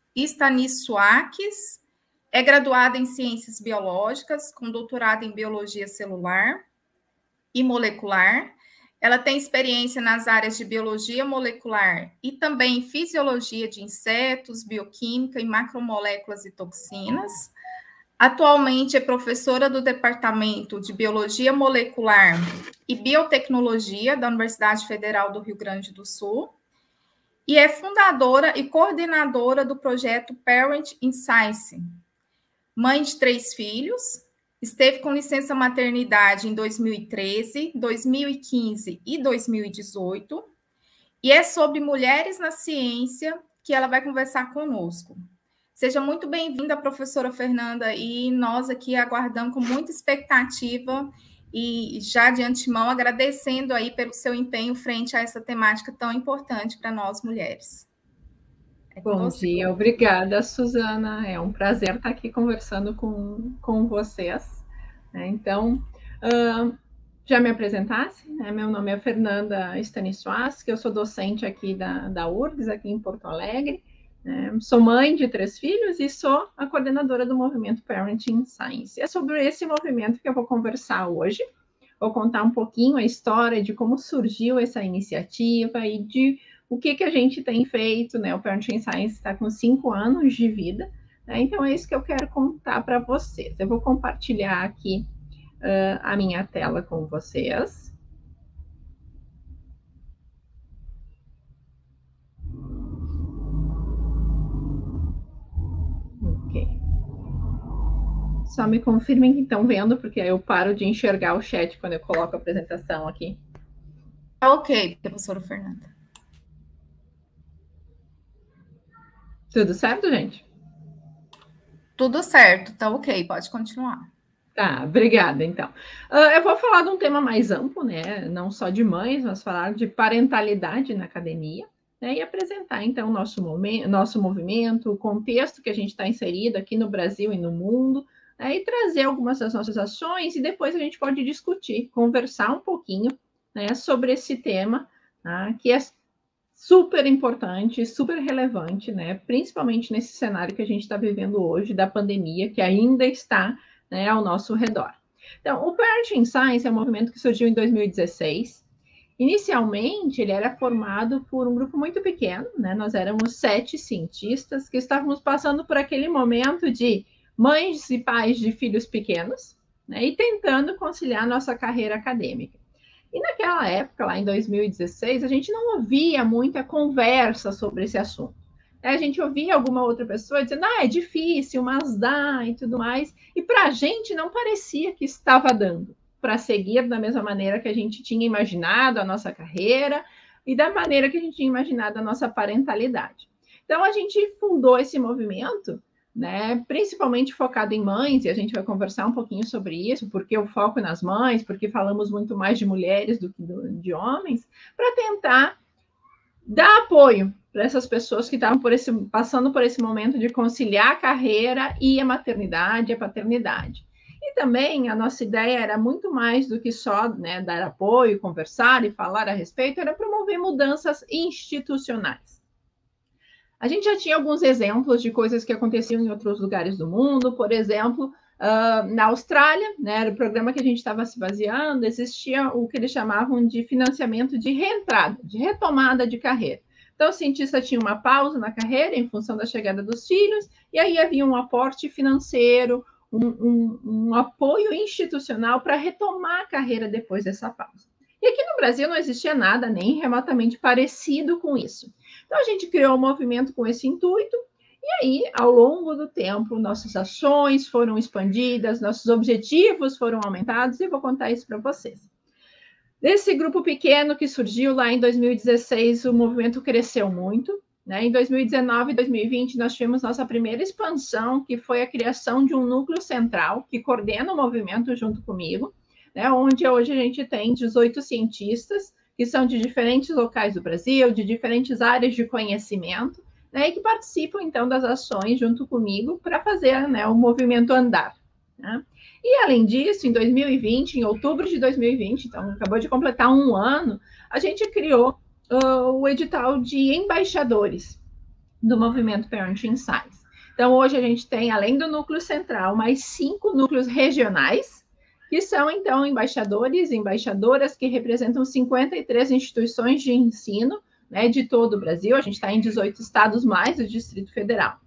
[SPEAKER 3] é graduada em Ciências Biológicas, com doutorado em Biologia Celular, e molecular. Ela tem experiência nas áreas de biologia molecular e também fisiologia de insetos, bioquímica e macromoléculas e toxinas. Atualmente é professora do Departamento de Biologia Molecular e Biotecnologia da Universidade Federal do Rio Grande do Sul e é fundadora e coordenadora do projeto Parent in Science. Mãe de três filhos, Esteve com licença maternidade em 2013, 2015 e 2018. E é sobre mulheres na ciência que ela vai conversar conosco. Seja muito bem-vinda, professora Fernanda, e nós aqui aguardando com muita expectativa e já de antemão agradecendo aí pelo seu empenho frente a essa temática tão importante para nós mulheres.
[SPEAKER 4] É Bom dia, obrigada, Suzana. É um prazer estar aqui conversando com, com vocês. Né? Então, já me apresentasse, né? meu nome é Fernanda Stanisłaski, eu sou docente aqui da, da URGS, aqui em Porto Alegre. Né? Sou mãe de três filhos e sou a coordenadora do movimento Parenting Science. É sobre esse movimento que eu vou conversar hoje. Vou contar um pouquinho a história de como surgiu essa iniciativa e de o que, que a gente tem feito, né? O Parenting Science está com cinco anos de vida, né? então é isso que eu quero contar para vocês. Eu vou compartilhar aqui uh, a minha tela com vocês. Só me confirmem que estão vendo, porque eu paro de enxergar o chat quando eu coloco a apresentação aqui.
[SPEAKER 3] Ok, professora Fernanda.
[SPEAKER 4] Tudo certo, gente?
[SPEAKER 3] Tudo certo, tá ok, pode continuar.
[SPEAKER 4] Tá, obrigada, então. Uh, eu vou falar de um tema mais amplo, né? Não só de mães, mas falar de parentalidade na academia, né? E apresentar, então, nosso, momento, nosso movimento, o contexto que a gente está inserido aqui no Brasil e no mundo, né? e trazer algumas das nossas ações, e depois a gente pode discutir, conversar um pouquinho né, sobre esse tema, tá? que é super importante, super relevante, né? Principalmente nesse cenário que a gente está vivendo hoje da pandemia, que ainda está né, ao nosso redor. Então, o Parenting Science é um movimento que surgiu em 2016. Inicialmente, ele era formado por um grupo muito pequeno, né? Nós éramos sete cientistas que estávamos passando por aquele momento de mães e pais de filhos pequenos, né? E tentando conciliar nossa carreira acadêmica. E naquela época, lá em 2016, a gente não ouvia muita conversa sobre esse assunto. A gente ouvia alguma outra pessoa dizendo, ah, é difícil, mas dá e tudo mais. E para a gente não parecia que estava dando para seguir da mesma maneira que a gente tinha imaginado a nossa carreira e da maneira que a gente tinha imaginado a nossa parentalidade. Então, a gente fundou esse movimento né? Principalmente focado em mães, e a gente vai conversar um pouquinho sobre isso, porque o foco nas mães, porque falamos muito mais de mulheres do que de homens, para tentar dar apoio para essas pessoas que estavam por esse, passando por esse momento de conciliar a carreira e a maternidade, a paternidade. E também a nossa ideia era muito mais do que só né, dar apoio, conversar e falar a respeito, era promover mudanças institucionais. A gente já tinha alguns exemplos de coisas que aconteciam em outros lugares do mundo, por exemplo, uh, na Austrália, né, era o programa que a gente estava se baseando, existia o que eles chamavam de financiamento de reentrada, de retomada de carreira. Então, o cientista tinha uma pausa na carreira em função da chegada dos filhos, e aí havia um aporte financeiro, um, um, um apoio institucional para retomar a carreira depois dessa pausa. E aqui no Brasil não existia nada nem remotamente parecido com isso. Então, a gente criou um movimento com esse intuito, e aí, ao longo do tempo, nossas ações foram expandidas, nossos objetivos foram aumentados, e vou contar isso para vocês. Desse grupo pequeno que surgiu lá em 2016, o movimento cresceu muito. Né? Em 2019 e 2020, nós tivemos nossa primeira expansão, que foi a criação de um núcleo central que coordena o movimento junto comigo, né? onde hoje a gente tem 18 cientistas que são de diferentes locais do Brasil, de diferentes áreas de conhecimento, né, e que participam, então, das ações junto comigo para fazer né, o movimento andar. Né? E, além disso, em 2020, em outubro de 2020, então, acabou de completar um ano, a gente criou uh, o edital de embaixadores do movimento Parenting Science. Então, hoje a gente tem, além do núcleo central, mais cinco núcleos regionais, que são, então, embaixadores e embaixadoras que representam 53 instituições de ensino né, de todo o Brasil. A gente está em 18 estados mais o Distrito Federal.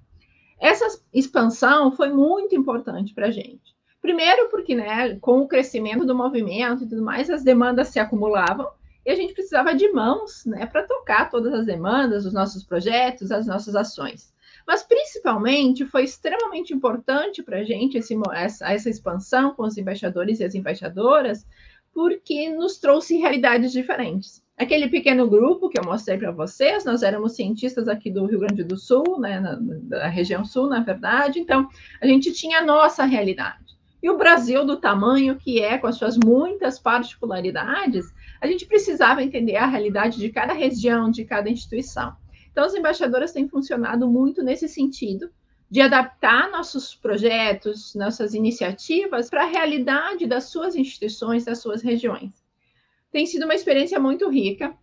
[SPEAKER 4] Essa expansão foi muito importante para a gente. Primeiro, porque né, com o crescimento do movimento e tudo mais, as demandas se acumulavam e a gente precisava de mãos né, para tocar todas as demandas, os nossos projetos, as nossas ações. Mas, principalmente, foi extremamente importante para a gente esse, essa, essa expansão com os embaixadores e as embaixadoras, porque nos trouxe realidades diferentes. aquele pequeno grupo que eu mostrei para vocês, nós éramos cientistas aqui do Rio Grande do Sul, né, na, da região sul, na verdade, então a gente tinha a nossa realidade. E o Brasil, do tamanho que é, com as suas muitas particularidades, a gente precisava entender a realidade de cada região, de cada instituição. Então, as embaixadoras têm funcionado muito nesse sentido, de adaptar nossos projetos, nossas iniciativas para a realidade das suas instituições, das suas regiões. Tem sido uma experiência muito rica.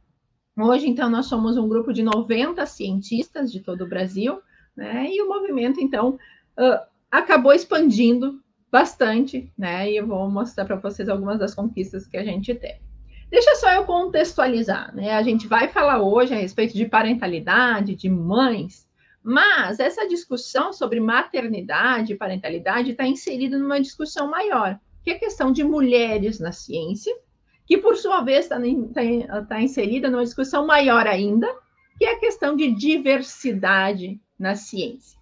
[SPEAKER 4] Hoje, então, nós somos um grupo de 90 cientistas de todo o Brasil, né? E o movimento, então, uh, acabou expandindo bastante, né? E eu vou mostrar para vocês algumas das conquistas que a gente tem. Deixa só eu contextualizar, né? A gente vai falar hoje a respeito de parentalidade, de mães, mas essa discussão sobre maternidade e parentalidade está inserida numa discussão maior, que é a questão de mulheres na ciência, que por sua vez está tá, tá inserida numa discussão maior ainda, que é a questão de diversidade na ciência.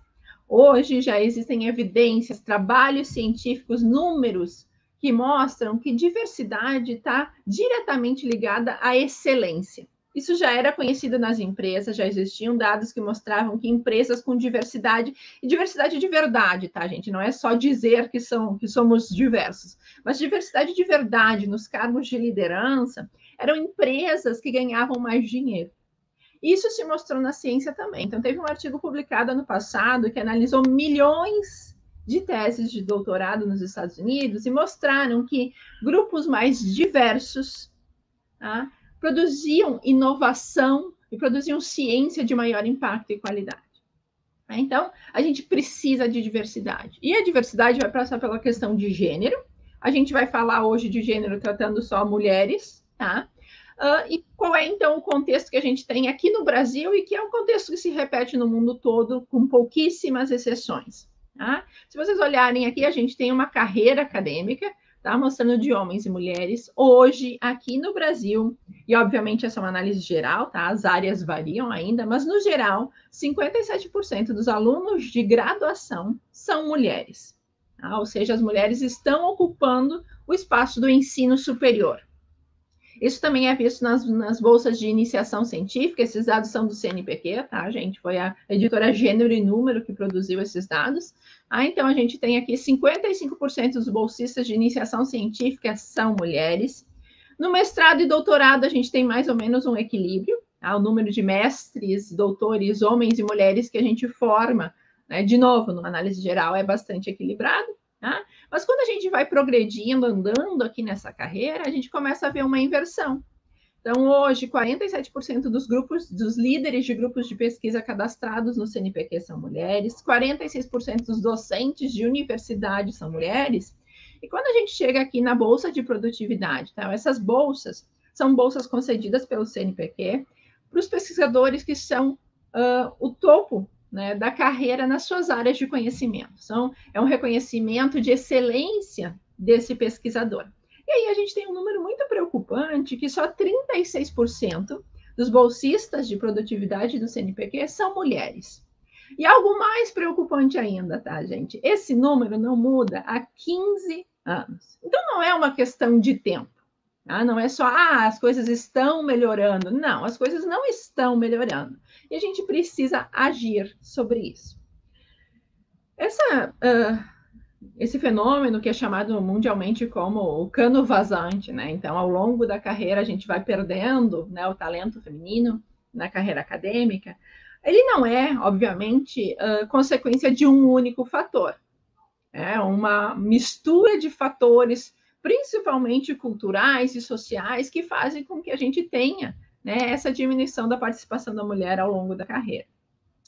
[SPEAKER 4] Hoje já existem evidências, trabalhos científicos, números que mostram que diversidade está diretamente ligada à excelência. Isso já era conhecido nas empresas, já existiam dados que mostravam que empresas com diversidade, e diversidade de verdade, tá, gente? Não é só dizer que, são, que somos diversos, mas diversidade de verdade nos cargos de liderança, eram empresas que ganhavam mais dinheiro. Isso se mostrou na ciência também. Então, teve um artigo publicado ano passado que analisou milhões de teses de doutorado nos Estados Unidos e mostraram que grupos mais diversos, tá? produziam inovação e produziam ciência de maior impacto e qualidade. Então, a gente precisa de diversidade. E a diversidade vai passar pela questão de gênero. A gente vai falar hoje de gênero tratando só mulheres, tá? Uh, e qual é, então, o contexto que a gente tem aqui no Brasil e que é um contexto que se repete no mundo todo, com pouquíssimas exceções. Tá? Se vocês olharem aqui, a gente tem uma carreira acadêmica tá? Mostrando de homens e mulheres hoje aqui no Brasil. E obviamente essa é uma análise geral, tá? As áreas variam ainda, mas no geral, 57% dos alunos de graduação são mulheres. Tá? Ou seja, as mulheres estão ocupando o espaço do ensino superior. Isso também é visto nas, nas, bolsas de iniciação científica, esses dados são do CNPq, tá, gente? Foi a editora Gênero e Número que produziu esses dados. Ah, então a gente tem aqui 55% dos bolsistas de iniciação científica são mulheres. No mestrado e doutorado, a gente tem mais ou menos um equilíbrio, tá? o número de mestres, doutores, homens e mulheres que a gente forma, né? de novo, numa análise geral, é bastante equilibrado. Tá? Mas quando a gente vai progredindo, andando aqui nessa carreira, a gente começa a ver uma inversão. Então, hoje, 47% dos grupos, dos líderes de grupos de pesquisa cadastrados no CNPq são mulheres, 46% dos docentes de universidade são mulheres. E quando a gente chega aqui na bolsa de produtividade, tá? essas bolsas são bolsas concedidas pelo CNPq para os pesquisadores que são uh, o topo né, da carreira nas suas áreas de conhecimento. Então, é um reconhecimento de excelência desse pesquisador. E aí a gente tem um número muito preocupante que só 36% dos bolsistas de produtividade do CNPq são mulheres. E algo mais preocupante ainda, tá, gente? Esse número não muda há 15 anos. Então não é uma questão de tempo. Tá? Não é só, ah, as coisas estão melhorando. Não, as coisas não estão melhorando e a gente precisa agir sobre isso. Essa, uh, esse fenômeno que é chamado mundialmente como o cano vazante, né? Então, ao longo da carreira, a gente vai perdendo né, o talento feminino na carreira acadêmica. Ele não é, obviamente, uh, consequência de um único fator. É uma mistura de fatores, principalmente culturais e sociais, que fazem com que a gente tenha né, essa diminuição da participação da mulher ao longo da carreira.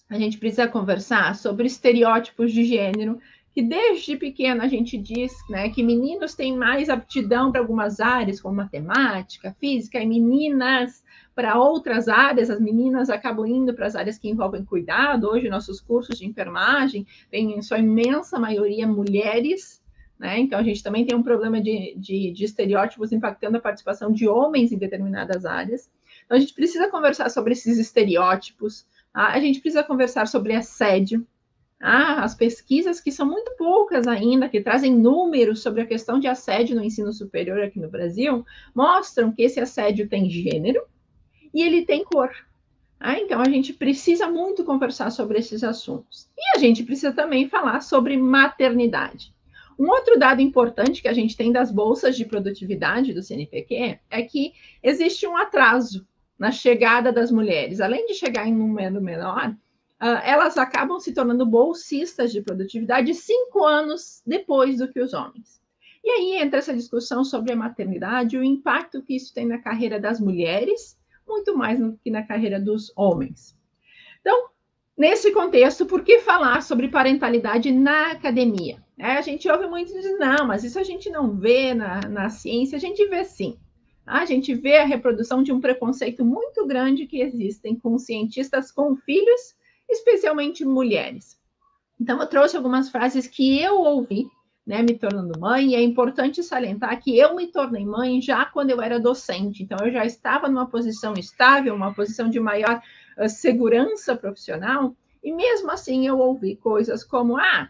[SPEAKER 4] A gente precisa conversar sobre estereótipos de gênero, que desde pequeno a gente diz né, que meninos têm mais aptidão para algumas áreas, como matemática, física, e meninas para outras áreas, as meninas acabam indo para as áreas que envolvem cuidado. Hoje, nossos cursos de enfermagem têm, em sua imensa maioria, mulheres, né? Então, a gente também tem um problema de, de, de estereótipos impactando a participação de homens em determinadas áreas. Então, a gente precisa conversar sobre esses estereótipos, tá? a gente precisa conversar sobre assédio. Tá? As pesquisas, que são muito poucas ainda, que trazem números sobre a questão de assédio no ensino superior aqui no Brasil, mostram que esse assédio tem gênero, e ele tem cor. Ah, então a gente precisa muito conversar sobre esses assuntos. E a gente precisa também falar sobre maternidade. Um outro dado importante que a gente tem das bolsas de produtividade do CNPq é que existe um atraso na chegada das mulheres. Além de chegar em número menor, uh, elas acabam se tornando bolsistas de produtividade cinco anos depois do que os homens. E aí entra essa discussão sobre a maternidade o impacto que isso tem na carreira das mulheres, muito mais do que na carreira dos homens. Então, nesse contexto, por que falar sobre parentalidade na academia? É, a gente ouve muito dizer, não, mas isso a gente não vê na, na ciência, a gente vê sim. A gente vê a reprodução de um preconceito muito grande que existem com cientistas com filhos especialmente mulheres. Então, eu trouxe algumas frases que eu ouvi, né, me tornando mãe, e é importante salientar que eu me tornei mãe já quando eu era docente, então eu já estava numa posição estável, uma posição de maior uh, segurança profissional, e mesmo assim eu ouvi coisas como: ah,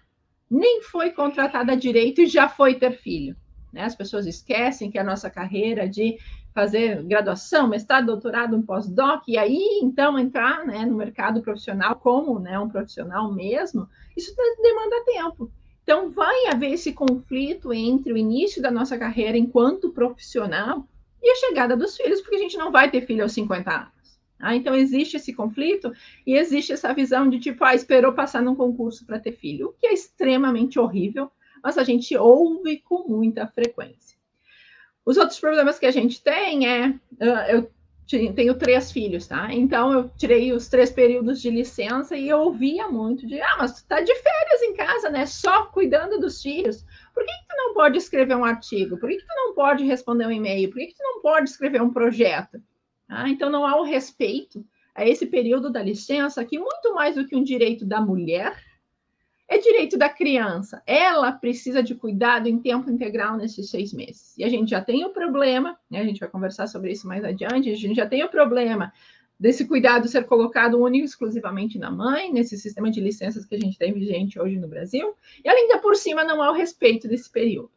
[SPEAKER 4] nem foi contratada direito e já foi ter filho. Né? As pessoas esquecem que a nossa carreira de fazer graduação, mestrado, doutorado, um pós-doc, e aí então entrar né, no mercado profissional como né, um profissional mesmo, isso demanda tempo. Então, vai haver esse conflito entre o início da nossa carreira enquanto profissional e a chegada dos filhos, porque a gente não vai ter filho aos 50 anos. Ah, então, existe esse conflito e existe essa visão de tipo, ah, esperou passar num concurso para ter filho, o que é extremamente horrível, mas a gente ouve com muita frequência. Os outros problemas que a gente tem é, eu tenho três filhos, tá? Então eu tirei os três períodos de licença e eu ouvia muito de, ah, mas tu tá de férias em casa, né? Só cuidando dos filhos. Por que, que tu não pode escrever um artigo? Por que, que tu não pode responder um e-mail? Por que, que tu não pode escrever um projeto? Ah, então não há o respeito a esse período da licença, que muito mais do que um direito da mulher, é direito da criança. Ela precisa de cuidado em tempo integral nesses seis meses. E a gente já tem o problema, né? a gente vai conversar sobre isso mais adiante, a gente já tem o problema desse cuidado ser colocado único exclusivamente na mãe, nesse sistema de licenças que a gente tem vigente hoje no Brasil, e ainda por cima não há o respeito desse período.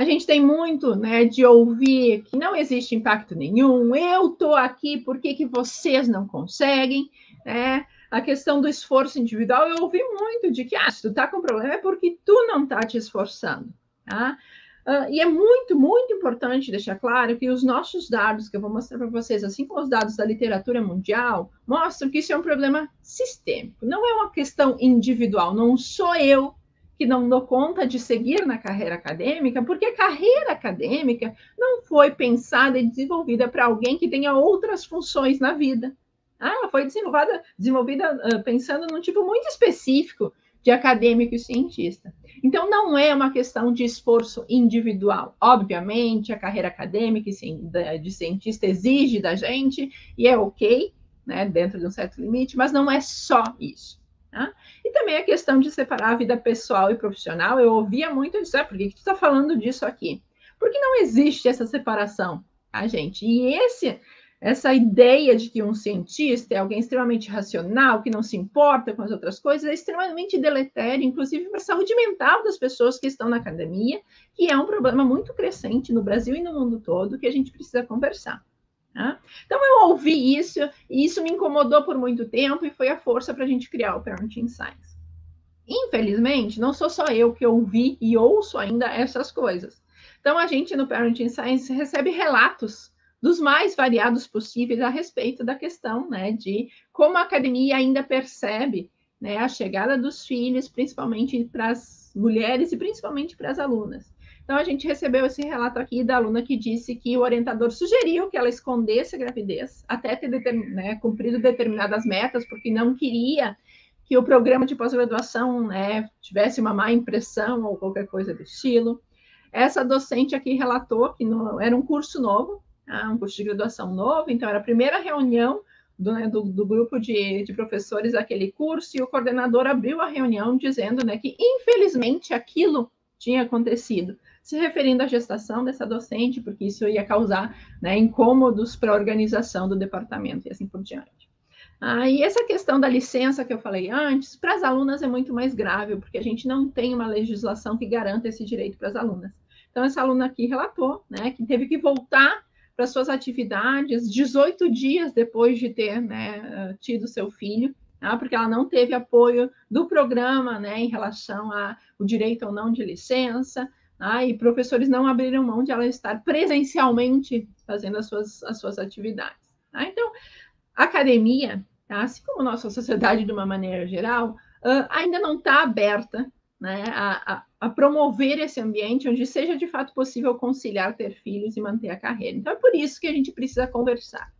[SPEAKER 4] A gente tem muito né, de ouvir que não existe impacto nenhum, eu estou aqui, por que, que vocês não conseguem? Né? a questão do esforço individual, eu ouvi muito de que, ah, se tu tá com problema é porque tu não tá te esforçando, tá? Uh, e é muito, muito importante deixar claro que os nossos dados, que eu vou mostrar para vocês, assim como os dados da literatura mundial, mostram que isso é um problema sistêmico, não é uma questão individual, não sou eu que não dou conta de seguir na carreira acadêmica, porque a carreira acadêmica não foi pensada e desenvolvida para alguém que tenha outras funções na vida. Ah, ela foi desenvolvida, desenvolvida uh, pensando num tipo muito específico de acadêmico e cientista. Então, não é uma questão de esforço individual. Obviamente, a carreira acadêmica de cientista exige da gente, e é ok, né, dentro de um certo limite, mas não é só isso. Tá? E também a questão de separar a vida pessoal e profissional. Eu ouvia muito disso, ah, por que, que tu está falando disso aqui? Porque não existe essa separação, tá, gente? E esse essa ideia de que um cientista é alguém extremamente racional, que não se importa com as outras coisas, é extremamente deletério, inclusive para a saúde mental das pessoas que estão na academia, que é um problema muito crescente no Brasil e no mundo todo, que a gente precisa conversar. Tá? Então, eu ouvi isso, e isso me incomodou por muito tempo, e foi a força para a gente criar o Parenting Science. Infelizmente, não sou só eu que ouvi e ouço ainda essas coisas. Então, a gente no Parenting Science recebe relatos dos mais variados possíveis a respeito da questão né, de como a academia ainda percebe né, a chegada dos filhos, principalmente para as mulheres e principalmente para as alunas. Então, a gente recebeu esse relato aqui da aluna que disse que o orientador sugeriu que ela escondesse a gravidez, até ter né, cumprido determinadas metas, porque não queria que o programa de pós-graduação né, tivesse uma má impressão ou qualquer coisa do estilo. Essa docente aqui relatou que no, era um curso novo, um curso de graduação novo, então era a primeira reunião do, né, do, do, grupo de, de professores daquele curso, e o coordenador abriu a reunião dizendo né, que, infelizmente, aquilo tinha acontecido, se referindo à gestação dessa docente, porque isso ia causar né, incômodos para a organização do departamento e assim por diante. Ah, e essa questão da licença que eu falei antes, para as alunas é muito mais grave, porque a gente não tem uma legislação que garanta esse direito para as alunas. Então, essa aluna aqui relatou né, que teve que voltar para suas atividades 18 dias depois de ter né, tido seu filho, tá? porque ela não teve apoio do programa né, em relação ao direito ou não de licença, tá? e professores não abriram mão de ela estar presencialmente fazendo as suas, as suas atividades. Tá? Então, a academia, tá? assim como nossa sociedade de uma maneira geral, uh, ainda não está aberta né, a, a, a, promover esse ambiente onde seja de fato possível conciliar ter filhos e manter a carreira. Então, é por isso que a gente precisa conversar.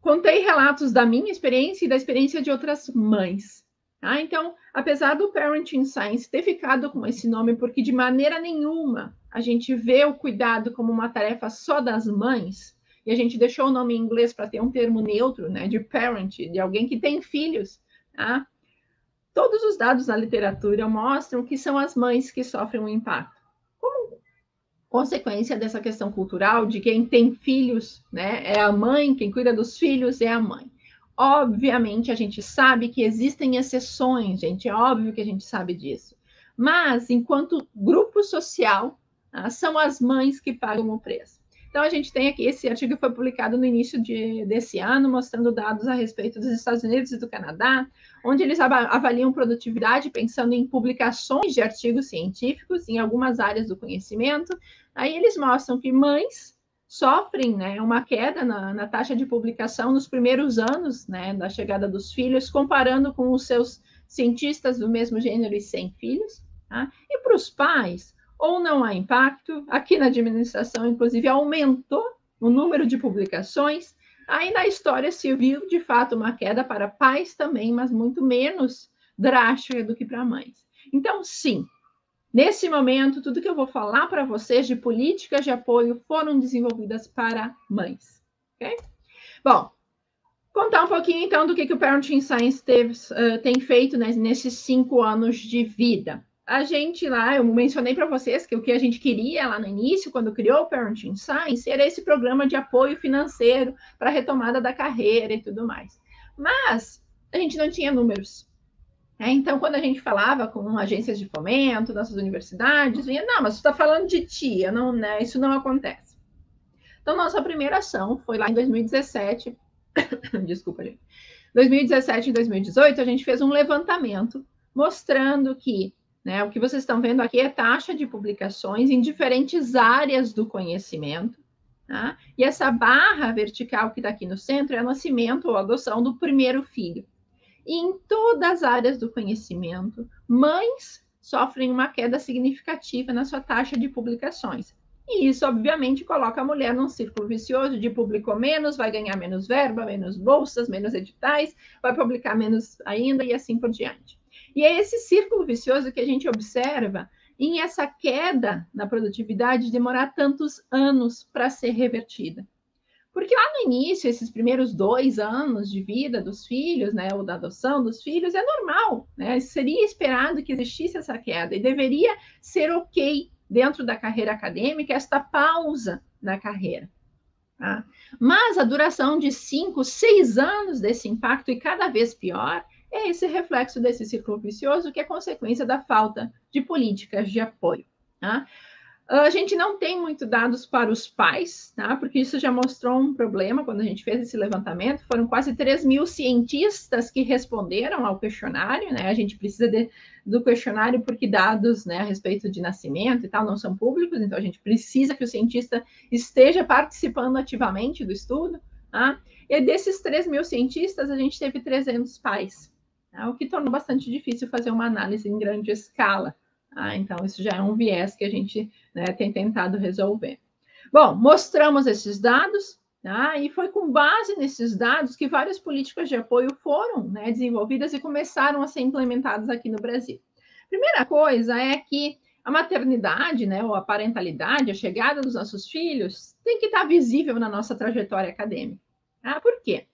[SPEAKER 4] Contei relatos da minha experiência e da experiência de outras mães. Tá? Então, apesar do Parenting Science ter ficado com esse nome, porque de maneira nenhuma a gente vê o cuidado como uma tarefa só das mães, e a gente deixou o nome em inglês para ter um termo neutro, né, de parent, de alguém que tem filhos, tá? Todos os dados da literatura mostram que são as mães que sofrem o um impacto. Como consequência dessa questão cultural de quem tem filhos, né? É a mãe, quem cuida dos filhos é a mãe. Obviamente, a gente sabe que existem exceções, gente, é óbvio que a gente sabe disso. Mas, enquanto grupo social, tá? são as mães que pagam o preço. Então, a gente tem aqui, esse artigo foi publicado no início de, desse ano, mostrando dados a respeito dos Estados Unidos e do Canadá, onde eles avaliam produtividade pensando em publicações de artigos científicos em algumas áreas do conhecimento. Aí eles mostram que mães sofrem né, uma queda na, na taxa de publicação nos primeiros anos né, da chegada dos filhos, comparando com os seus cientistas do mesmo gênero e sem filhos. Tá? E para os pais, ou não há impacto. Aqui na administração, inclusive, aumentou o número de publicações. Aí na história se viu, de fato, uma queda para pais também, mas muito menos drástica do que para mães. Então, sim, nesse momento, tudo que eu vou falar para vocês de políticas de apoio foram desenvolvidas para mães. Ok? Bom, contar um pouquinho então do que, que o Parenting Science teve, uh, tem feito né, nesses cinco anos de vida a gente lá, eu mencionei para vocês que o que a gente queria lá no início, quando criou o Parenting Science, era esse programa de apoio financeiro para retomada da carreira e tudo mais. Mas a gente não tinha números. Né? Então, quando a gente falava com agências de fomento, nossas universidades, vinha, não, mas você está falando de tia, não, né? isso não acontece. Então, nossa primeira ação foi lá em 2017, (coughs) desculpa, gente. 2017 e 2018, a gente fez um levantamento mostrando que né? O que vocês estão vendo aqui é taxa de publicações em diferentes áreas do conhecimento. Tá? E essa barra vertical que está aqui no centro é o nascimento ou adoção do primeiro filho. E em todas as áreas do conhecimento, mães sofrem uma queda significativa na sua taxa de publicações. E isso, obviamente, coloca a mulher num círculo vicioso de publicou menos, vai ganhar menos verba, menos bolsas, menos editais, vai publicar menos ainda e assim por diante. E é esse círculo vicioso que a gente observa em essa queda na produtividade demorar tantos anos para ser revertida. Porque lá no início, esses primeiros dois anos de vida dos filhos, né, ou da adoção dos filhos, é normal, né? Seria esperado que existisse essa queda e deveria ser ok dentro da carreira acadêmica esta pausa na carreira. Tá? Mas a duração de cinco, seis anos desse impacto e cada vez pior é esse reflexo desse ciclo vicioso que é consequência da falta de políticas de apoio. Tá? A gente não tem muito dados para os pais, tá? porque isso já mostrou um problema quando a gente fez esse levantamento. Foram quase 3 mil cientistas que responderam ao questionário. Né? A gente precisa de, do questionário porque dados né, a respeito de nascimento e tal não são públicos, então a gente precisa que o cientista esteja participando ativamente do estudo. Tá? E desses 3 mil cientistas, a gente teve 300 pais né? o que tornou bastante difícil fazer uma análise em grande escala. Tá? Então, isso já é um viés que a gente né, tem tentado resolver. Bom, mostramos esses dados, tá? e foi com base nesses dados que várias políticas de apoio foram né, desenvolvidas e começaram a ser implementadas aqui no Brasil. Primeira coisa é que a maternidade, né, ou a parentalidade, a chegada dos nossos filhos, tem que estar visível na nossa trajetória acadêmica. Tá? Por quê?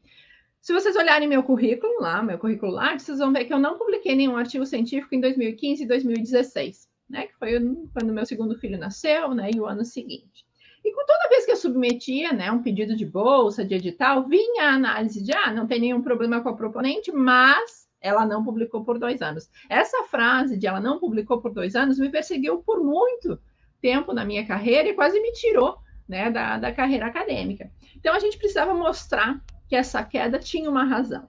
[SPEAKER 4] Se vocês olharem meu currículo lá, meu currículo lá, vocês vão ver que eu não publiquei nenhum artigo científico em 2015 e 2016, né? Que foi quando meu segundo filho nasceu, né? E o ano seguinte. E com toda vez que eu submetia, né, um pedido de bolsa, de edital, vinha a análise de, ah, não tem nenhum problema com a proponente, mas ela não publicou por dois anos. Essa frase de ela não publicou por dois anos me perseguiu por muito tempo na minha carreira e quase me tirou né, da, da carreira acadêmica. Então, a gente precisava mostrar que essa queda tinha uma razão.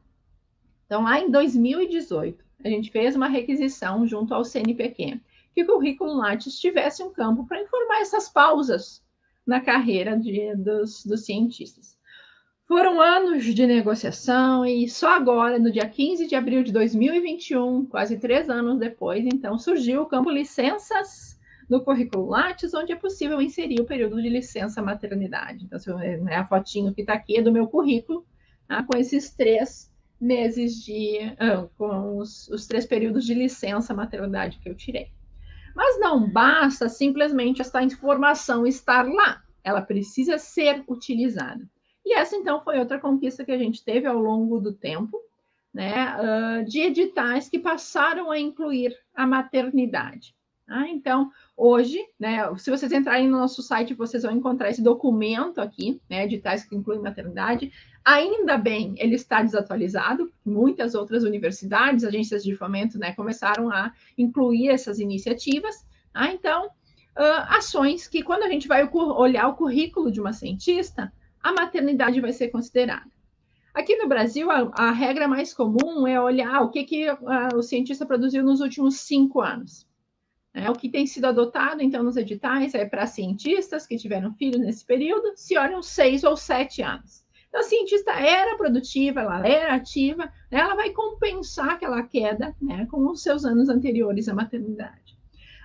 [SPEAKER 4] Então, lá em 2018, a gente fez uma requisição junto ao CNPq que o currículo Lattes tivesse um campo para informar essas pausas na carreira de, dos, dos cientistas. Foram anos de negociação e só agora, no dia 15 de abril de 2021, quase três anos depois, então, surgiu o campo licenças no currículo Lattes, onde é possível inserir o período de licença maternidade. Então, né, a fotinho que está aqui é do meu currículo, tá, com esses três meses de. Ah, com os, os três períodos de licença maternidade que eu tirei. Mas não basta simplesmente essa informação estar lá, ela precisa ser utilizada. E essa, então, foi outra conquista que a gente teve ao longo do tempo, né, uh, de editais que passaram a incluir a maternidade. Ah, então, hoje, né, se vocês entrarem no nosso site, vocês vão encontrar esse documento aqui, né, editais que incluem maternidade. Ainda bem, ele está desatualizado. Muitas outras universidades, agências de fomento, né, começaram a incluir essas iniciativas. Ah, então, uh, ações que, quando a gente vai olhar o currículo de uma cientista, a maternidade vai ser considerada. Aqui no Brasil, a, a regra mais comum é olhar o que, que uh, o cientista produziu nos últimos cinco anos. É, o que tem sido adotado, então, nos editais é para cientistas que tiveram filho nesse período, se olham seis ou sete anos. Então, a cientista era produtiva, ela era ativa, né, ela vai compensar aquela queda né, com os seus anos anteriores à maternidade.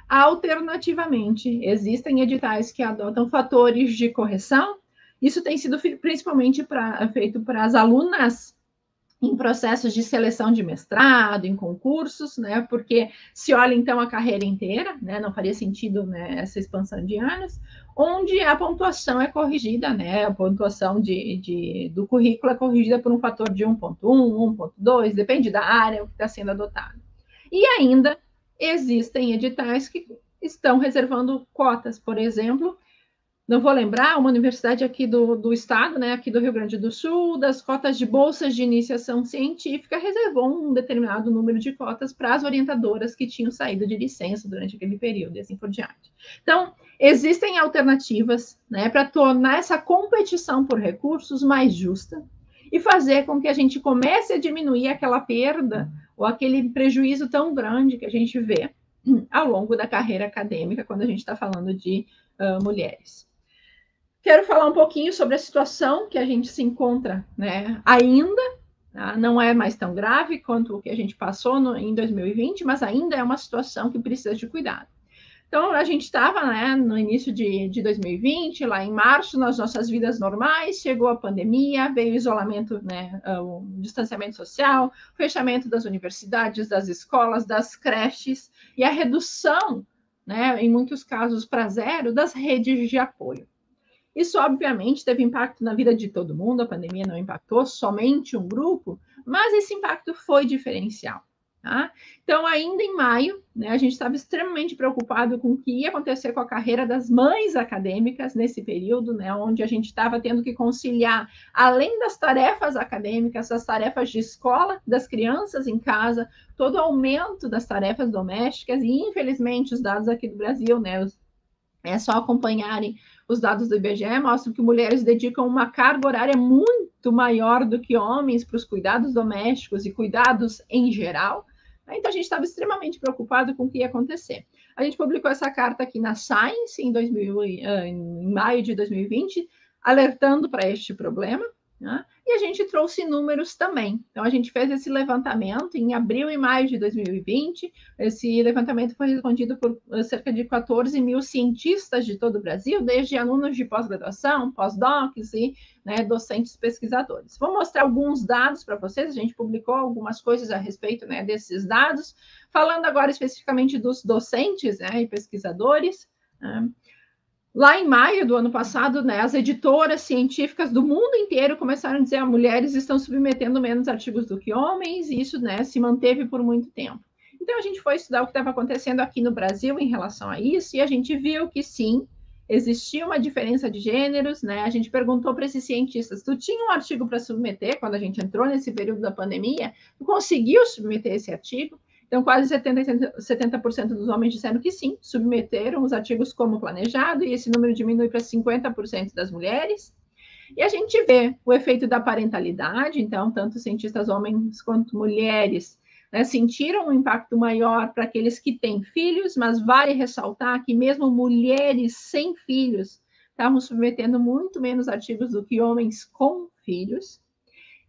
[SPEAKER 4] Alternativamente, existem editais que adotam fatores de correção, isso tem sido principalmente pra, feito para as alunas em processos de seleção de mestrado, em concursos, né? Porque se olha então a carreira inteira, né? Não faria sentido né, essa expansão de anos, onde a pontuação é corrigida, né? A pontuação de, de do currículo é corrigida por um fator de 1.1, 1.2, depende da área que está sendo adotado. E ainda existem editais que estão reservando cotas, por exemplo, não vou lembrar, uma universidade aqui do, do estado, né, aqui do Rio Grande do Sul, das cotas de bolsas de iniciação científica, reservou um determinado número de cotas para as orientadoras que tinham saído de licença durante aquele período e assim por diante. Então, existem alternativas né, para tornar essa competição por recursos mais justa e fazer com que a gente comece a diminuir aquela perda ou aquele prejuízo tão grande que a gente vê ao longo da carreira acadêmica quando a gente está falando de uh, mulheres. Quero falar um pouquinho sobre a situação que a gente se encontra né, ainda. Tá? Não é mais tão grave quanto o que a gente passou no, em 2020, mas ainda é uma situação que precisa de cuidado. Então, a gente estava né, no início de, de 2020, lá em março, nas nossas vidas normais, chegou a pandemia, veio o isolamento, né, o distanciamento social, fechamento das universidades, das escolas, das creches e a redução, né, em muitos casos para zero, das redes de apoio. Isso, obviamente, teve impacto na vida de todo mundo, a pandemia não impactou somente um grupo, mas esse impacto foi diferencial. Tá? Então, ainda em maio, né, a gente estava extremamente preocupado com o que ia acontecer com a carreira das mães acadêmicas nesse período, né, onde a gente estava tendo que conciliar, além das tarefas acadêmicas, as tarefas de escola das crianças em casa, todo o aumento das tarefas domésticas, e infelizmente os dados aqui do Brasil, né, é só acompanharem os dados do IBGE mostram que mulheres dedicam uma carga horária muito maior do que homens para os cuidados domésticos e cuidados em geral. Então, a gente estava extremamente preocupado com o que ia acontecer. A gente publicou essa carta aqui na Science em, 2000, eh, em maio de 2020, alertando para este problema. Né? E a gente trouxe números também. Então, a gente fez esse levantamento em abril e maio de 2020. Esse levantamento foi respondido por eh, cerca de 14 mil cientistas de todo o Brasil, desde alunos de pós-graduação, pós-docs e né, docentes pesquisadores. Vou mostrar alguns dados para vocês. A gente publicou algumas coisas a respeito né, desses dados. Falando agora especificamente dos docentes né, e pesquisadores. Né? Lá em maio do ano passado, né, as editoras científicas do mundo inteiro começaram a dizer que ah, mulheres estão submetendo menos artigos do que homens, e isso né, se manteve por muito tempo. Então, a gente foi estudar o que estava acontecendo aqui no Brasil em relação a isso, e a gente viu que sim, existia uma diferença de gêneros, né? A gente perguntou para esses cientistas: tu tinha um artigo para submeter quando a gente entrou nesse período da pandemia? Tu conseguiu submeter esse artigo? Então, quase 70%, 70 dos homens disseram que sim, submeteram os artigos como planejado, e esse número diminui para 50% das mulheres. E a gente vê o efeito da parentalidade, então, tanto cientistas homens quanto mulheres né, sentiram um impacto maior para aqueles que têm filhos, mas vale ressaltar que mesmo mulheres sem filhos estavam submetendo muito menos artigos do que homens com filhos.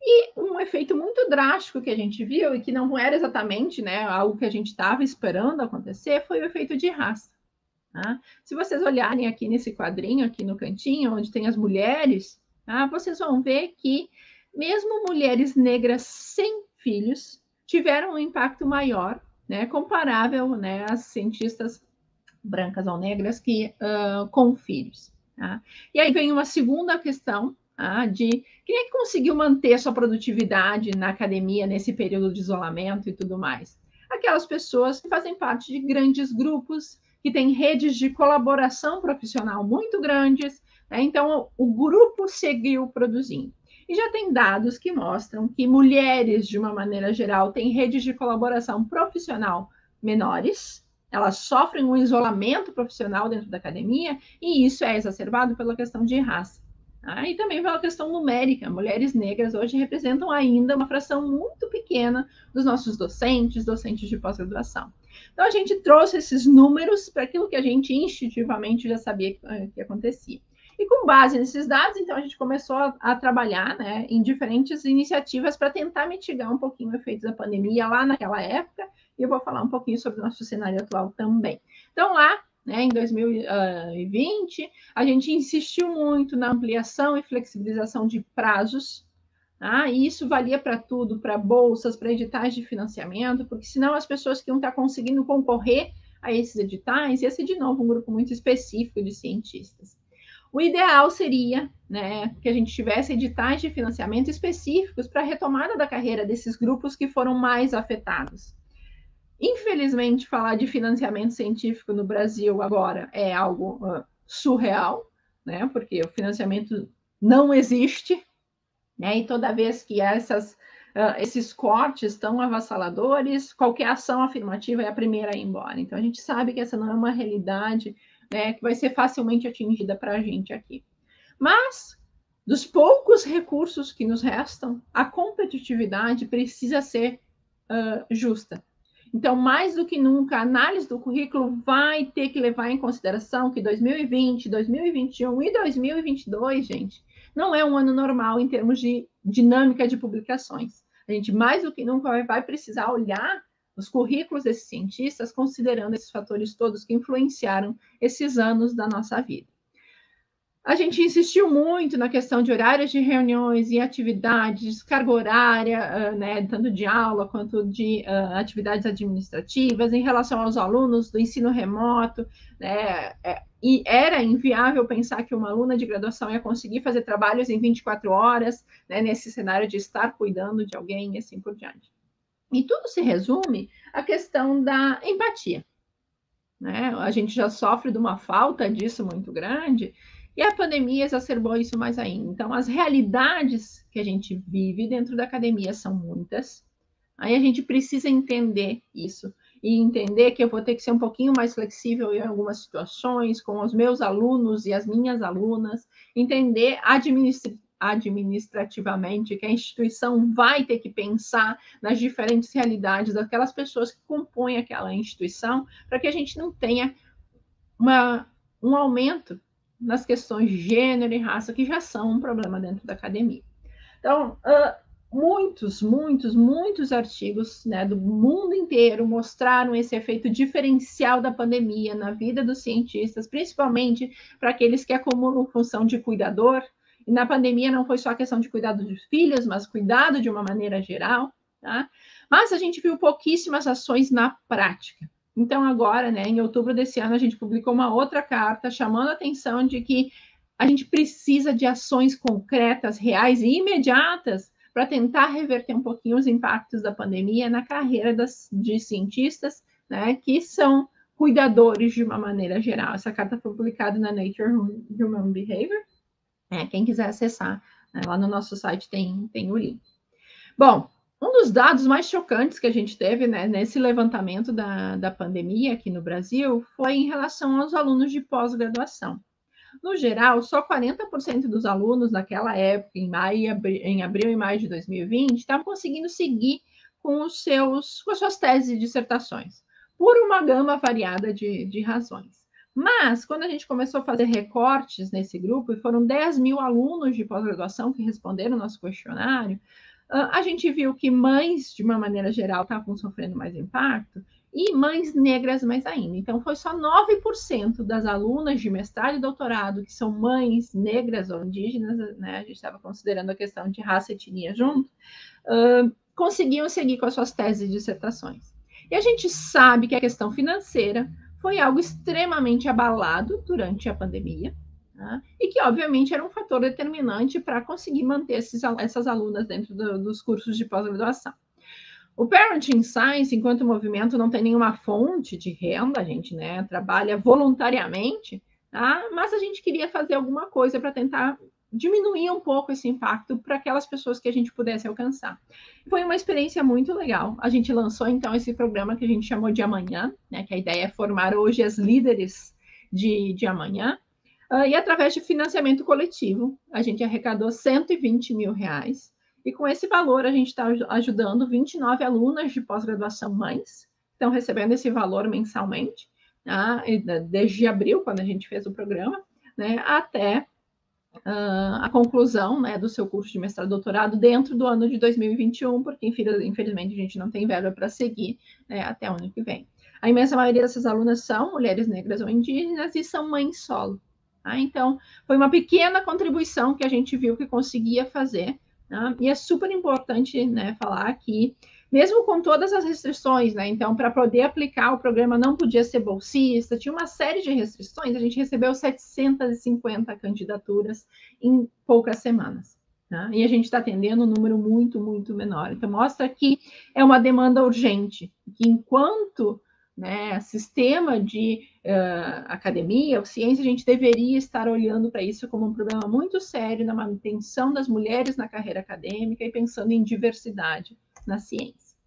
[SPEAKER 4] E um efeito muito drástico que a gente viu, e que não era exatamente né, algo que a gente estava esperando acontecer, foi o efeito de raça. Tá? Se vocês olharem aqui nesse quadrinho, aqui no cantinho, onde tem as mulheres, tá? vocês vão ver que mesmo mulheres negras sem filhos tiveram um impacto maior, né, comparável né, às cientistas brancas ou negras que uh, com filhos. Tá? E aí vem uma segunda questão ah, de quem é que conseguiu manter sua produtividade na academia nesse período de isolamento e tudo mais? Aquelas pessoas que fazem parte de grandes grupos, que têm redes de colaboração profissional muito grandes, né? então o grupo seguiu produzindo. E já tem dados que mostram que mulheres, de uma maneira geral, têm redes de colaboração profissional menores, elas sofrem um isolamento profissional dentro da academia, e isso é exacerbado pela questão de raça. Ah, e também pela questão numérica. Mulheres negras hoje representam ainda uma fração muito pequena dos nossos docentes, docentes de pós-graduação. Então, a gente trouxe esses números para aquilo que a gente instintivamente já sabia que, eh, que acontecia. E com base nesses dados, então, a gente começou a, a trabalhar né, em diferentes iniciativas para tentar mitigar um pouquinho o efeito da pandemia lá naquela época, e eu vou falar um pouquinho sobre o nosso cenário atual também. Então, lá né, em 2020, a gente insistiu muito na ampliação e flexibilização de prazos, tá? e isso valia para tudo, para bolsas, para editais de financiamento, porque senão as pessoas que iam estar conseguindo concorrer a esses editais ia ser, de novo, um grupo muito específico de cientistas. O ideal seria né, que a gente tivesse editais de financiamento específicos para a retomada da carreira desses grupos que foram mais afetados. Infelizmente, falar de financiamento científico no Brasil agora é algo uh, surreal, né? Porque o financiamento não existe, né? E toda vez que essas, uh, esses cortes estão avassaladores, qualquer ação afirmativa é a primeira a ir embora. Então, a gente sabe que essa não é uma realidade né, que vai ser facilmente atingida para a gente aqui. Mas, dos poucos recursos que nos restam, a competitividade precisa ser uh, justa. Então, mais do que nunca, a análise do currículo vai ter que levar em consideração que 2020, 2021 e 2022, gente, não é um ano normal em termos de dinâmica de publicações. A gente, mais do que nunca, vai precisar olhar os currículos desses cientistas, considerando esses fatores todos que influenciaram esses anos da nossa vida. A gente insistiu muito na questão de horários de reuniões e atividades, carga horária, né, tanto de aula quanto de uh, atividades administrativas, em relação aos alunos do ensino remoto, né, é, e era inviável pensar que uma aluna de graduação ia conseguir fazer trabalhos em 24 horas, né, nesse cenário de estar cuidando de alguém e assim por diante. E tudo se resume à questão da empatia. Né? A gente já sofre de uma falta disso muito grande, e a pandemia exacerbou isso mais ainda. Então, as realidades que a gente vive dentro da academia são muitas. Aí a gente precisa entender isso e entender que eu vou ter que ser um pouquinho mais flexível em algumas situações com os meus alunos e as minhas alunas, entender administra administrativamente que a instituição vai ter que pensar nas diferentes realidades daquelas pessoas que compõem aquela instituição, para que a gente não tenha uma, um aumento nas questões de gênero e raça, que já são um problema dentro da academia. Então, uh, muitos, muitos, muitos artigos né, do mundo inteiro mostraram esse efeito diferencial da pandemia na vida dos cientistas, principalmente para aqueles que acumulam função de cuidador. E na pandemia não foi só a questão de cuidado dos filhos, mas cuidado de uma maneira geral. Tá? Mas a gente viu pouquíssimas ações na prática. Então, agora, né, em outubro desse ano, a gente publicou uma outra carta chamando a atenção de que a gente precisa de ações concretas, reais e imediatas para tentar reverter um pouquinho os impactos da pandemia na carreira das, de cientistas, né, que são cuidadores de uma maneira geral. Essa carta foi publicada na Nature Human Behavior. É, quem quiser acessar, né, lá no nosso site tem, tem o link. Bom, um dos dados mais chocantes que a gente teve né, nesse levantamento da, da pandemia aqui no Brasil foi em relação aos alunos de pós-graduação. No geral, só 40% dos alunos naquela época, em, maio, em abril e maio de 2020, estavam conseguindo seguir com, os seus, com as suas teses e dissertações, por uma gama variada de, de razões. Mas, quando a gente começou a fazer recortes nesse grupo, e foram 10 mil alunos de pós-graduação que responderam o nosso questionário, a gente viu que mães, de uma maneira geral, estavam sofrendo mais impacto, e mães negras mais ainda. Então, foi só 9% das alunas de mestrado e doutorado que são mães negras ou indígenas, né? A gente estava considerando a questão de raça e etnia junto, uh, conseguiam seguir com as suas teses e dissertações. E a gente sabe que a questão financeira foi algo extremamente abalado durante a pandemia, né? e que, obviamente, era um fator determinante para conseguir manter esses, essas alunas dentro do, dos cursos de pós-graduação. O Parenting Science, enquanto movimento, não tem nenhuma fonte de renda, a gente né, trabalha voluntariamente, tá? mas a gente queria fazer alguma coisa para tentar diminuir um pouco esse impacto para aquelas pessoas que a gente pudesse alcançar. Foi uma experiência muito legal. A gente lançou então esse programa que a gente chamou de Amanhã, né, que a ideia é formar hoje as líderes de, de amanhã. Uh, e através de financiamento coletivo, a gente arrecadou 120 mil reais. E com esse valor, a gente está ajudando 29 alunas de pós-graduação mães, estão recebendo esse valor mensalmente, tá? desde abril, quando a gente fez o programa, né, até uh, a conclusão né, do seu curso de mestrado e doutorado dentro do ano de 2021, porque infelizmente a gente não tem verba para seguir né, até o ano que vem. A imensa maioria dessas alunas são mulheres negras ou indígenas e são mães solo. Tá? Então, foi uma pequena contribuição que a gente viu que conseguia fazer. Tá? E é super importante né, falar que mesmo com todas as restrições, né? Então, para poder aplicar o programa, não podia ser bolsista, tinha uma série de restrições. A gente recebeu 750 candidaturas em poucas semanas. Né? E a gente está atendendo um número muito, muito menor. Então, mostra que é uma demanda urgente, que enquanto né, sistema de uh, academia ciência, a gente deveria estar olhando para isso como um problema muito sério na manutenção das mulheres na carreira acadêmica e pensando em diversidade na ciência.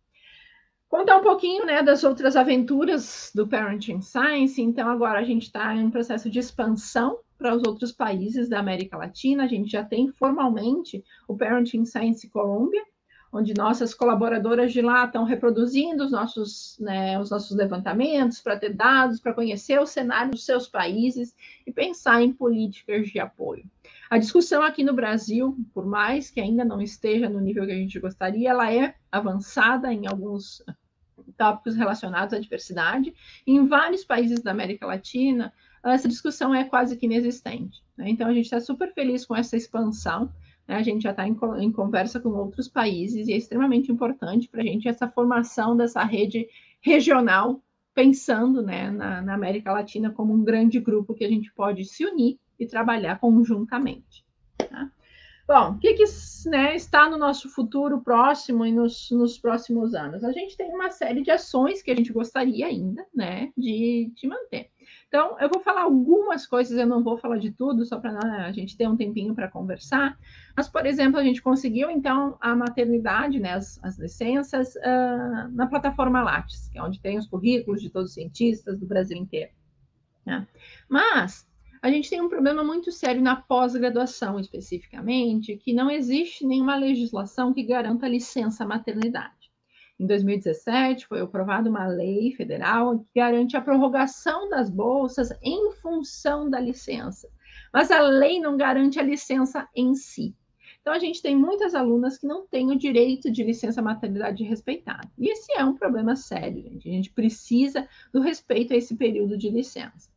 [SPEAKER 4] Contar um pouquinho né, das outras aventuras do Parenting Science. Então, agora a gente está em um processo de expansão para os outros países da América Latina. A gente já tem formalmente o Parenting Science Colômbia, onde nossas colaboradoras de lá estão reproduzindo os nossos, né, os nossos levantamentos para ter dados, para conhecer o cenário dos seus países e pensar em políticas de apoio. A discussão aqui no Brasil, por mais que ainda não esteja no nível que a gente gostaria, ela é avançada em alguns tópicos relacionados à diversidade. Em vários países da América Latina, essa discussão é quase que inexistente. Né? Então, a gente está super feliz com essa expansão. Né? A gente já está em, em, conversa com outros países e é extremamente importante para a gente essa formação dessa rede regional, pensando né, na, na América Latina como um grande grupo que a gente pode se unir e trabalhar conjuntamente. Tá? Bom, o que, que né, está no nosso futuro próximo e nos, nos, próximos anos? A gente tem uma série de ações que a gente gostaria ainda né, de, de manter. Então, eu vou falar algumas coisas, eu não vou falar de tudo, só para né, a gente ter um tempinho para conversar. Mas, por exemplo, a gente conseguiu, então, a maternidade, né, as, as licenças, uh, na plataforma Lattes, que é onde tem os currículos de todos os cientistas do Brasil inteiro. Né? Mas a gente tem um problema muito sério na pós-graduação, especificamente, que não existe nenhuma legislação que garanta licença maternidade. Em 2017, foi aprovada uma lei federal que garante a prorrogação das bolsas em função da licença, mas a lei não garante a licença em si. Então, a gente tem muitas alunas que não têm o direito de licença maternidade respeitado. E esse é um problema sério, gente. A gente precisa do respeito a esse período de licença.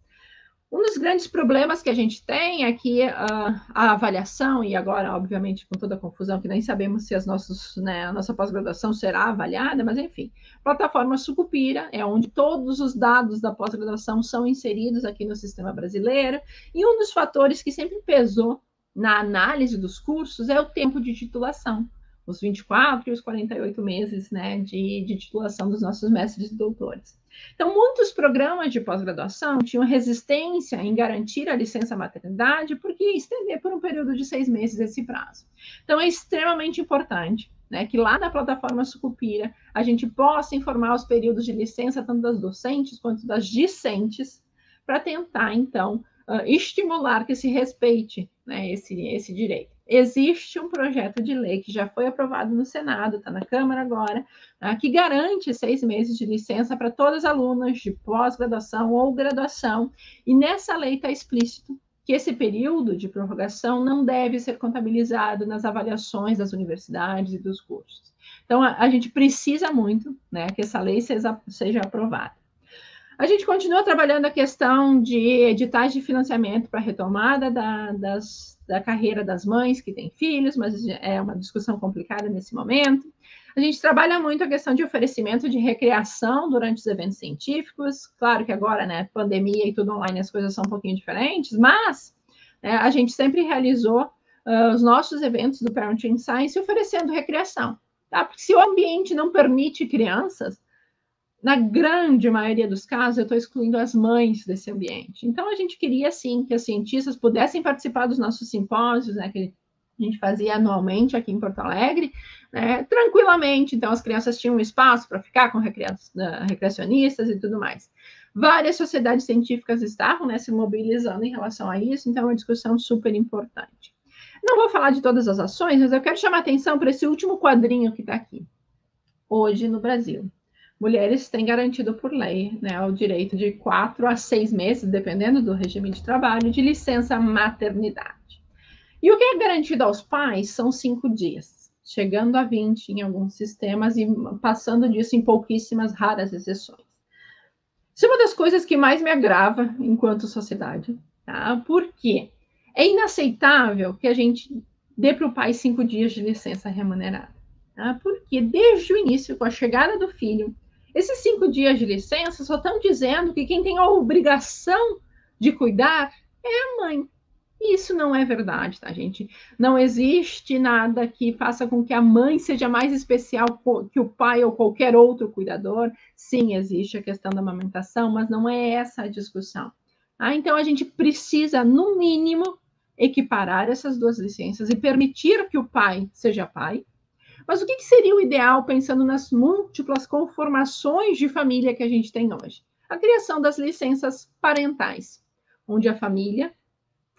[SPEAKER 4] Um dos grandes problemas que a gente tem é que uh, a avaliação, e agora, obviamente, com toda a confusão, que nem sabemos se as nossos, né, a nossa pós-graduação será avaliada, mas enfim, plataforma Sucupira é onde todos os dados da pós-graduação são inseridos aqui no sistema brasileiro, e um dos fatores que sempre pesou na análise dos cursos é o tempo de titulação, os 24 e os 48 meses né, de, de titulação dos nossos mestres e doutores. Então, muitos programas de pós-graduação tinham resistência em garantir a licença maternidade, porque estender por um período de seis meses esse prazo. Então, é extremamente importante né, que lá na plataforma Sucupira a gente possa informar os períodos de licença, tanto das docentes quanto das discentes, para tentar, então, uh, estimular que se respeite né, esse, esse direito. Existe um projeto de lei que já foi aprovado no Senado, está na Câmara agora, uh, que garante seis meses de licença para todas as alunas de pós-graduação ou graduação, e nessa lei está explícito que esse período de prorrogação não deve ser contabilizado nas avaliações das universidades e dos cursos. Então, a, a gente precisa muito né, que essa lei seja, seja aprovada. A gente continua trabalhando a questão de editais de financiamento para retomada da, das, da carreira das mães que têm filhos, mas é uma discussão complicada nesse momento. A gente trabalha muito a questão de oferecimento de recreação durante os eventos científicos. Claro que agora, né, pandemia e tudo online, as coisas são um pouquinho diferentes, mas né, a gente sempre realizou uh, os nossos eventos do Parenting Science oferecendo recreação. Tá? Porque se o ambiente não permite crianças, na grande maioria dos casos, eu estou excluindo as mães desse ambiente. Então, a gente queria, sim, que os cientistas pudessem participar dos nossos simpósios, né, que a gente fazia anualmente aqui em Porto Alegre, né, tranquilamente. Então, as crianças tinham espaço para ficar com recreacionistas e tudo mais. Várias sociedades científicas estavam né, se mobilizando em relação a isso, então é uma discussão super importante. Não vou falar de todas as ações, mas eu quero chamar atenção para esse último quadrinho que está aqui. Hoje, no Brasil, mulheres têm garantido por lei né, o direito de quatro a seis meses, dependendo do regime de trabalho, de licença maternidade. E o que é garantido aos pais são cinco dias, chegando a 20 em alguns sistemas e passando disso em pouquíssimas raras exceções. Isso é uma das coisas que mais me agrava enquanto sociedade, tá? Porque é inaceitável que a gente dê para o pai cinco dias de licença remunerada. Tá? Porque desde o início, com a chegada do filho, esses cinco dias de licença só estão dizendo que quem tem a obrigação de cuidar é a mãe. E isso não é verdade, tá, gente? Não existe nada que faça com que a mãe seja mais especial que o pai ou qualquer outro cuidador. Sim, existe a questão da amamentação, mas não é essa a discussão. Ah, então, a gente precisa, no mínimo, equiparar essas duas licenças e permitir que o pai seja pai. Mas o que, que seria o ideal pensando nas múltiplas conformações de família que a gente tem hoje? A criação das licenças parentais, onde a família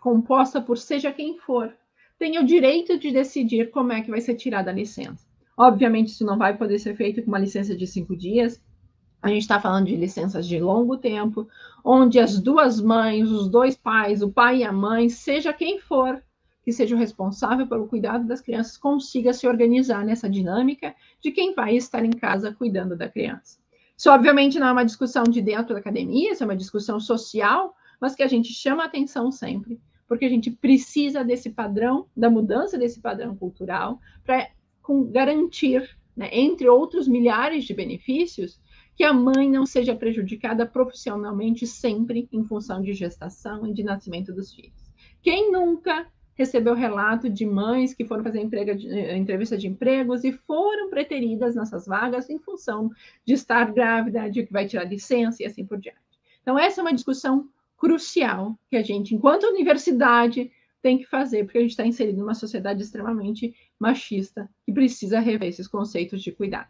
[SPEAKER 4] composta por seja quem for, tem o direito de decidir como é que vai ser tirada a licença. Obviamente, isso não vai poder ser feito com uma licença de cinco dias. A gente está falando de licenças de longo tempo, onde as duas mães, os dois pais, o pai e a mãe, seja quem for que seja o responsável pelo cuidado das crianças, consiga se organizar nessa dinâmica de quem vai estar em casa cuidando da criança. Isso, obviamente, não é uma discussão de dentro da academia, isso é uma discussão social, mas que a gente chama atenção sempre, porque a gente precisa desse padrão, da mudança desse padrão cultural, para garantir, né, entre outros milhares de benefícios, que a mãe não seja prejudicada profissionalmente sempre em função de gestação e de nascimento dos filhos. Quem nunca recebeu relato de mães que foram fazer eh, entrevista de empregos e foram preteridas nessas vagas em função de estar grávida, de que vai tirar licença e assim por diante. Então, essa é uma discussão crucial que a gente, enquanto universidade, tem que fazer, porque a gente está inserido numa sociedade extremamente machista que precisa rever esses conceitos de cuidado.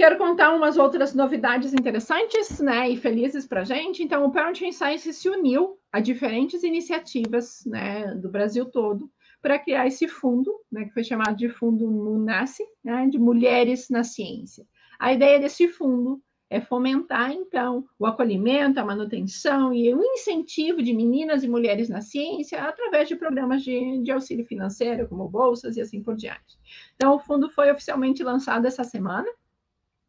[SPEAKER 4] Quero contar umas outras novidades interessantes né, e felizes para a gente. Então, o Parenting Science se uniu a diferentes iniciativas né, do Brasil todo para criar esse fundo, né, que foi chamado de Fundo MUNASCE, né, de Mulheres na Ciência. A ideia desse fundo é fomentar, então, o acolhimento, a manutenção e o incentivo de meninas e mulheres na ciência através de programas de, de auxílio financeiro, como bolsas e assim por diante. Então, o fundo foi oficialmente lançado essa semana,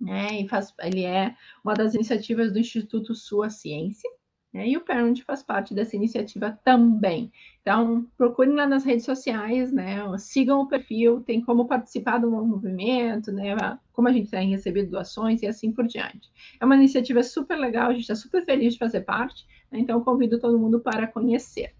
[SPEAKER 4] né, e faz, ele é uma das iniciativas do Instituto Sua Ciência, né? E o Parent faz parte dessa iniciativa também. Então, procurem lá nas redes sociais, né? sigam o perfil, tem como participar do movimento, né? como a gente tem recebido doações e assim por diante. É uma iniciativa super legal, a gente está super feliz de fazer parte, né? então convido todo mundo para conhecer.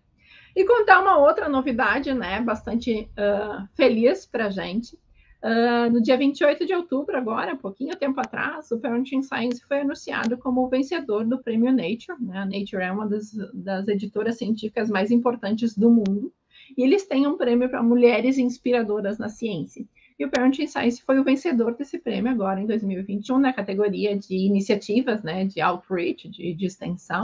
[SPEAKER 4] E contar uma outra novidade, né, bastante uh, feliz para a gente, Uh, no dia 28 de outubro, agora, pouquinho tempo atrás, o Parenting Science foi anunciado como o vencedor do prêmio Nature. Né? A Nature é uma das, das editoras científicas mais importantes do mundo. E eles têm um prêmio para mulheres inspiradoras na ciência. e o Parenting Science foi o vencedor desse prêmio agora em 2021 na categoria de iniciativas, né, de outreach, de, de extensão.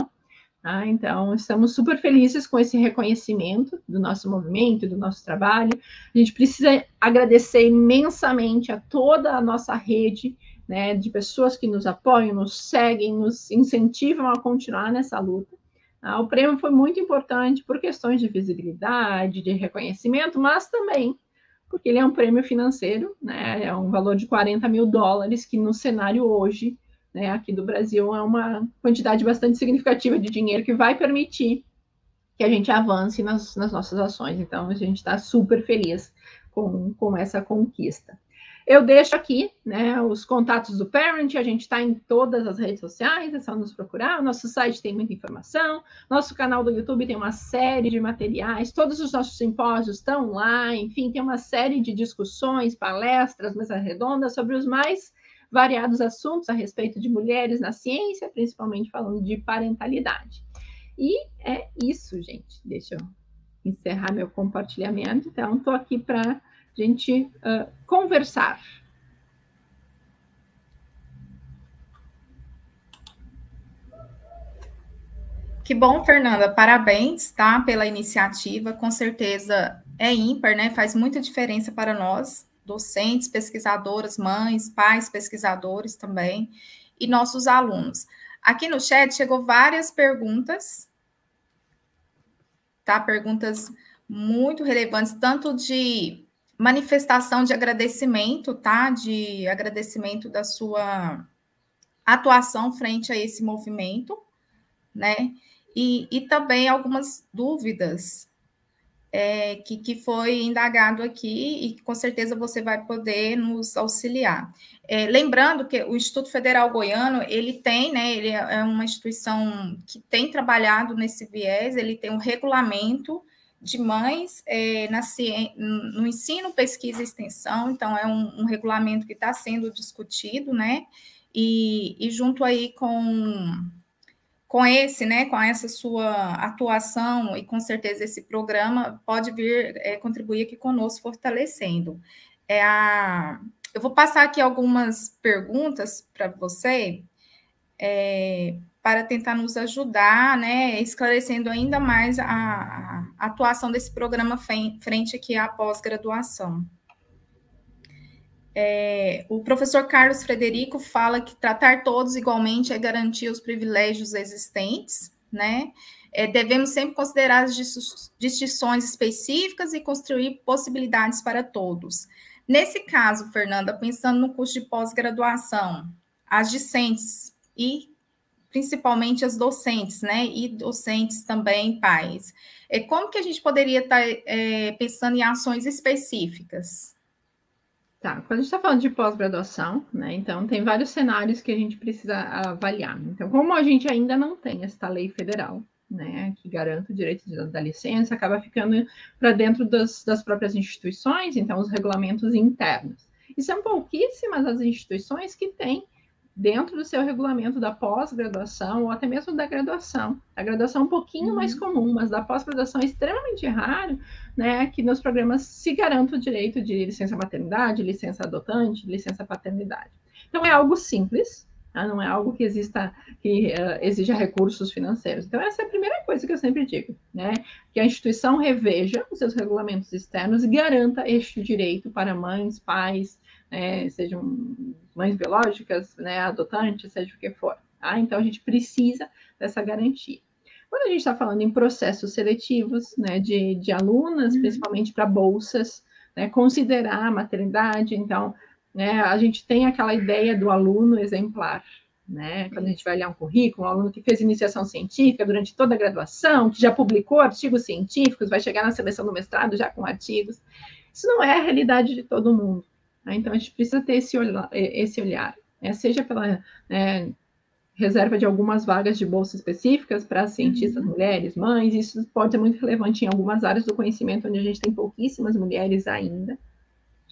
[SPEAKER 4] Tá? Então, estamos super felizes com esse reconhecimento do nosso movimento, do nosso trabalho. A gente precisa agradecer imensamente a toda a nossa rede né, de pessoas que nos apoiam, nos seguem, nos incentivam a continuar nessa luta. Ah, o prêmio foi muito importante por questões de visibilidade, de reconhecimento, mas também porque ele é um prêmio financeiro, né, é um valor de 40 mil dólares, que no cenário hoje, né, aqui do Brasil, é uma quantidade bastante significativa de dinheiro que vai permitir que a gente avance nas, nas nossas ações. Então, a gente está super feliz com, com essa conquista. Eu deixo aqui né, os contatos do Parent, a gente está em todas as redes sociais, é só nos procurar. O nosso site tem muita informação, nosso canal do YouTube tem uma série de materiais, todos os nossos simpósios estão lá, enfim, tem uma série de discussões, palestras, mesas redondas sobre os mais variados assuntos a respeito de mulheres na ciência, principalmente falando de parentalidade. E é isso, gente. Deixa eu encerrar meu compartilhamento. Então, estou aqui para gente uh, conversar.
[SPEAKER 3] Que bom, Fernanda. Parabéns, tá, pela iniciativa. Com certeza é ímpar, né? Faz muita diferença para nós, docentes, pesquisadoras, mães, pais, pesquisadores também, e nossos alunos. Aqui no chat chegou várias perguntas, tá? Perguntas muito relevantes, tanto de manifestação de agradecimento, tá? De agradecimento da sua atuação frente a esse movimento, né? E, e também algumas dúvidas é, que, que foi indagado aqui e com certeza você vai poder nos auxiliar. É, lembrando que o Instituto Federal Goiano, ele tem, né, ele é uma instituição que tem trabalhado nesse viés, ele tem um regulamento de mães é, na, no ensino, pesquisa e extensão, então é um, um regulamento que está sendo discutido, né? E, e, junto aí com, com esse, né, com essa sua atuação e com certeza esse programa pode vir é, contribuir aqui conosco, fortalecendo. É a, eu vou passar aqui algumas perguntas para você, é, para tentar nos ajudar, né, esclarecendo ainda mais a, a atuação desse programa frente aqui à pós-graduação. É, o professor Carlos Frederico fala que tratar todos igualmente é garantir os privilégios existentes, né? É, devemos sempre considerar as distinções específicas e construir possibilidades para todos. Nesse caso, Fernanda, pensando no curso de pós-graduação, as discentes e principalmente as docentes, né? E docentes também, pais. É, como que a gente poderia estar tá, é, pensando em ações específicas?
[SPEAKER 4] Tá, quando a gente está falando de pós-graduação, né? Então, tem vários cenários que a gente precisa avaliar. Então, como a gente ainda não tem esta lei federal, né, que garante o direito da licença, acaba ficando para dentro das, das próprias instituições, então, os regulamentos internos. E são pouquíssimas as instituições que têm dentro do seu regulamento da pós-graduação ou até mesmo da graduação. A graduação é um pouquinho uhum. mais comum, mas da pós-graduação é extremamente raro, né, que nos programas se garanta o direito de licença maternidade, licença adotante, licença paternidade. Então é algo simples, tá? não é algo que exista que uh, exija recursos financeiros. Então essa é a primeira coisa que eu sempre digo, né, que a instituição reveja os seus regulamentos externos e garanta este direito para mães, pais, né, sejam mães biológicas, né, adotantes, seja o que for. Tá? Então, a gente precisa dessa garantia. Quando a gente está falando em processos seletivos né, de, de alunas, uhum. principalmente para bolsas, né, considerar a maternidade, então, né, a gente tem aquela ideia do aluno exemplar, né? Quando a gente vai olhar um currículo, um aluno que fez iniciação científica durante toda a graduação, que já publicou artigos científicos, vai chegar na seleção do mestrado já com artigos. Isso não é a realidade de todo mundo. Né? Então, a gente precisa ter esse, olhar, esse olhar né? seja pela né, reserva de algumas vagas de bolsa específicas para cientistas uhum. mulheres, mães, isso pode ser muito relevante em algumas áreas do conhecimento onde a gente tem pouquíssimas mulheres ainda.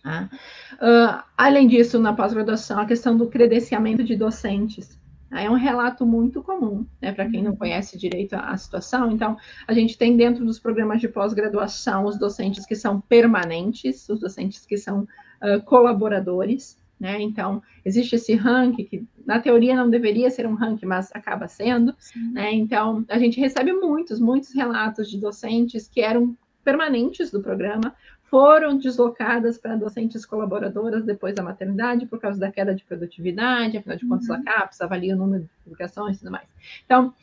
[SPEAKER 4] Tá? Uh, além disso, na pós-graduação, a questão do credenciamento de docentes. É um relato muito comum, né, para quem não uhum. conhece direito a, a, situação. Então, a gente tem dentro dos programas de pós-graduação os docentes que são permanentes, os docentes que são uh, colaboradores, né? Então, existe esse ranking que, na teoria, não deveria ser um ranking, mas acaba sendo, né? Então, a gente recebe muitos, muitos relatos de docentes que eram permanentes do programa, foram deslocadas para docentes colaboradoras depois da maternidade por causa da queda de produtividade, afinal de contas, uhum. a CAPES avalia o número de publicações e tudo mais. Então,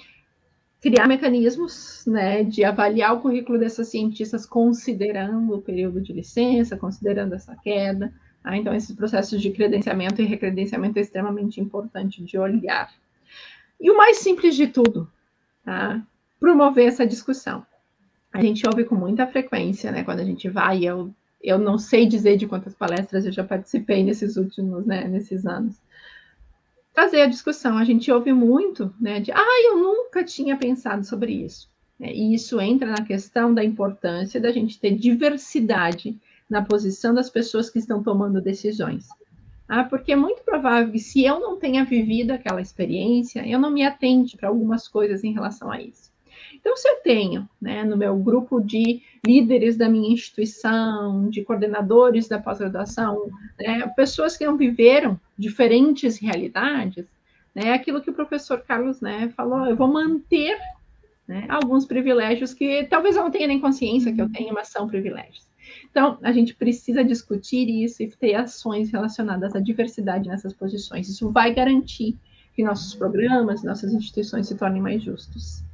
[SPEAKER 4] criar mecanismos né, de avaliar o currículo dessas cientistas considerando o período de licença, considerando essa queda. Tá? Então, esses processos de credenciamento e recredenciamento é extremamente importante de olhar. E o mais simples de tudo, tá? promover essa discussão. A gente ouve com muita frequência, né, quando a gente vai, eu, eu não sei dizer de quantas palestras eu já participei nesses últimos, né, nesses anos, trazer a discussão. A gente ouve muito, né, de, ah, eu nunca tinha pensado sobre isso. É, e isso entra na questão da importância da gente ter diversidade na posição das pessoas que estão tomando decisões. Ah, porque é muito provável que se eu não tenha vivido aquela experiência, eu não me atente para algumas coisas em relação a isso. Então, se eu tenho, né, no meu grupo de líderes da minha instituição, de coordenadores da pós-graduação, né, pessoas que não viveram diferentes realidades, né, aquilo que o professor Carlos né, falou, eu vou manter né, alguns privilégios que talvez eu não tenha nem consciência que eu tenho, mas são privilégios. Então, a gente precisa discutir isso e ter ações relacionadas à diversidade nessas posições. Isso vai garantir que nossos programas, nossas instituições se tornem mais justos.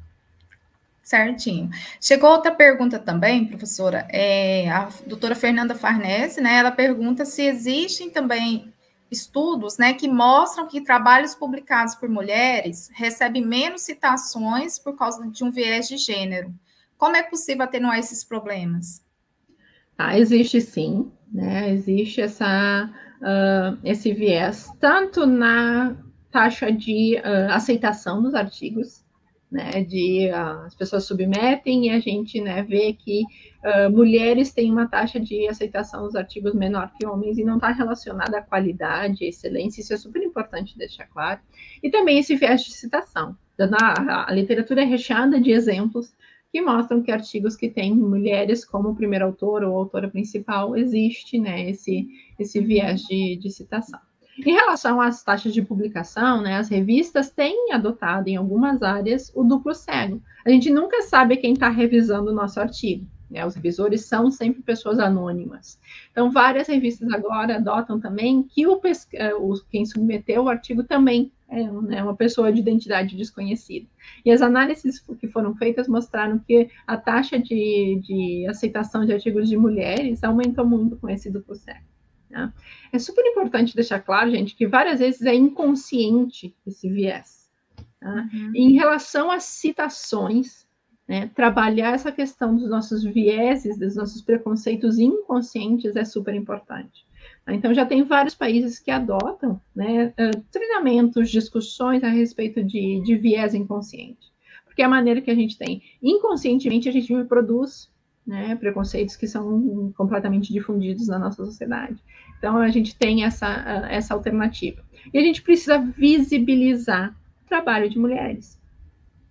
[SPEAKER 3] Certinho. Chegou outra pergunta também, professora. É, a doutora Fernanda Farnese, né? Ela pergunta se existem também estudos, né, que mostram que trabalhos publicados por mulheres recebem menos citações por causa de um viés de gênero. Como é possível atenuar esses problemas?
[SPEAKER 4] Ah, existe sim, né? Existe essa, uh, esse viés tanto na taxa de uh, aceitação dos artigos, né, de uh, as pessoas submetem e a gente né, vê que uh, mulheres têm uma taxa de aceitação dos artigos menor que homens e não está relacionada à qualidade, excelência, isso é super importante deixar claro. E também esse viés de citação. A, a literatura é recheada de exemplos que mostram que artigos que têm mulheres como primeira autora ou autora principal, existe né, esse, esse viés de, de citação. Em relação às taxas de publicação, né, as revistas têm adotado em algumas áreas o duplo cego. A gente nunca sabe quem está revisando o nosso artigo. Né? Os revisores são sempre pessoas anônimas. Então, várias revistas agora adotam também que o, eh, o quem submeteu o artigo também é né, uma pessoa de identidade desconhecida. E as análises que foram feitas mostraram que a taxa de, de aceitação de artigos de mulheres aumentou muito com esse duplo cego. Né? É super importante deixar claro, gente, que várias vezes é inconsciente esse viés. Tá? Uhum. Em relação às citações, né, trabalhar essa questão dos nossos vieses, dos nossos preconceitos inconscientes é super importante. Tá? Então, já tem vários países que adotam né, treinamentos, discussões a respeito de, de viés inconsciente. Porque é a maneira que a gente tem. Inconscientemente, a gente reproduz né, preconceitos que são completamente difundidos na nossa sociedade. Então, a gente tem essa, essa alternativa. E a gente precisa visibilizar o trabalho de mulheres.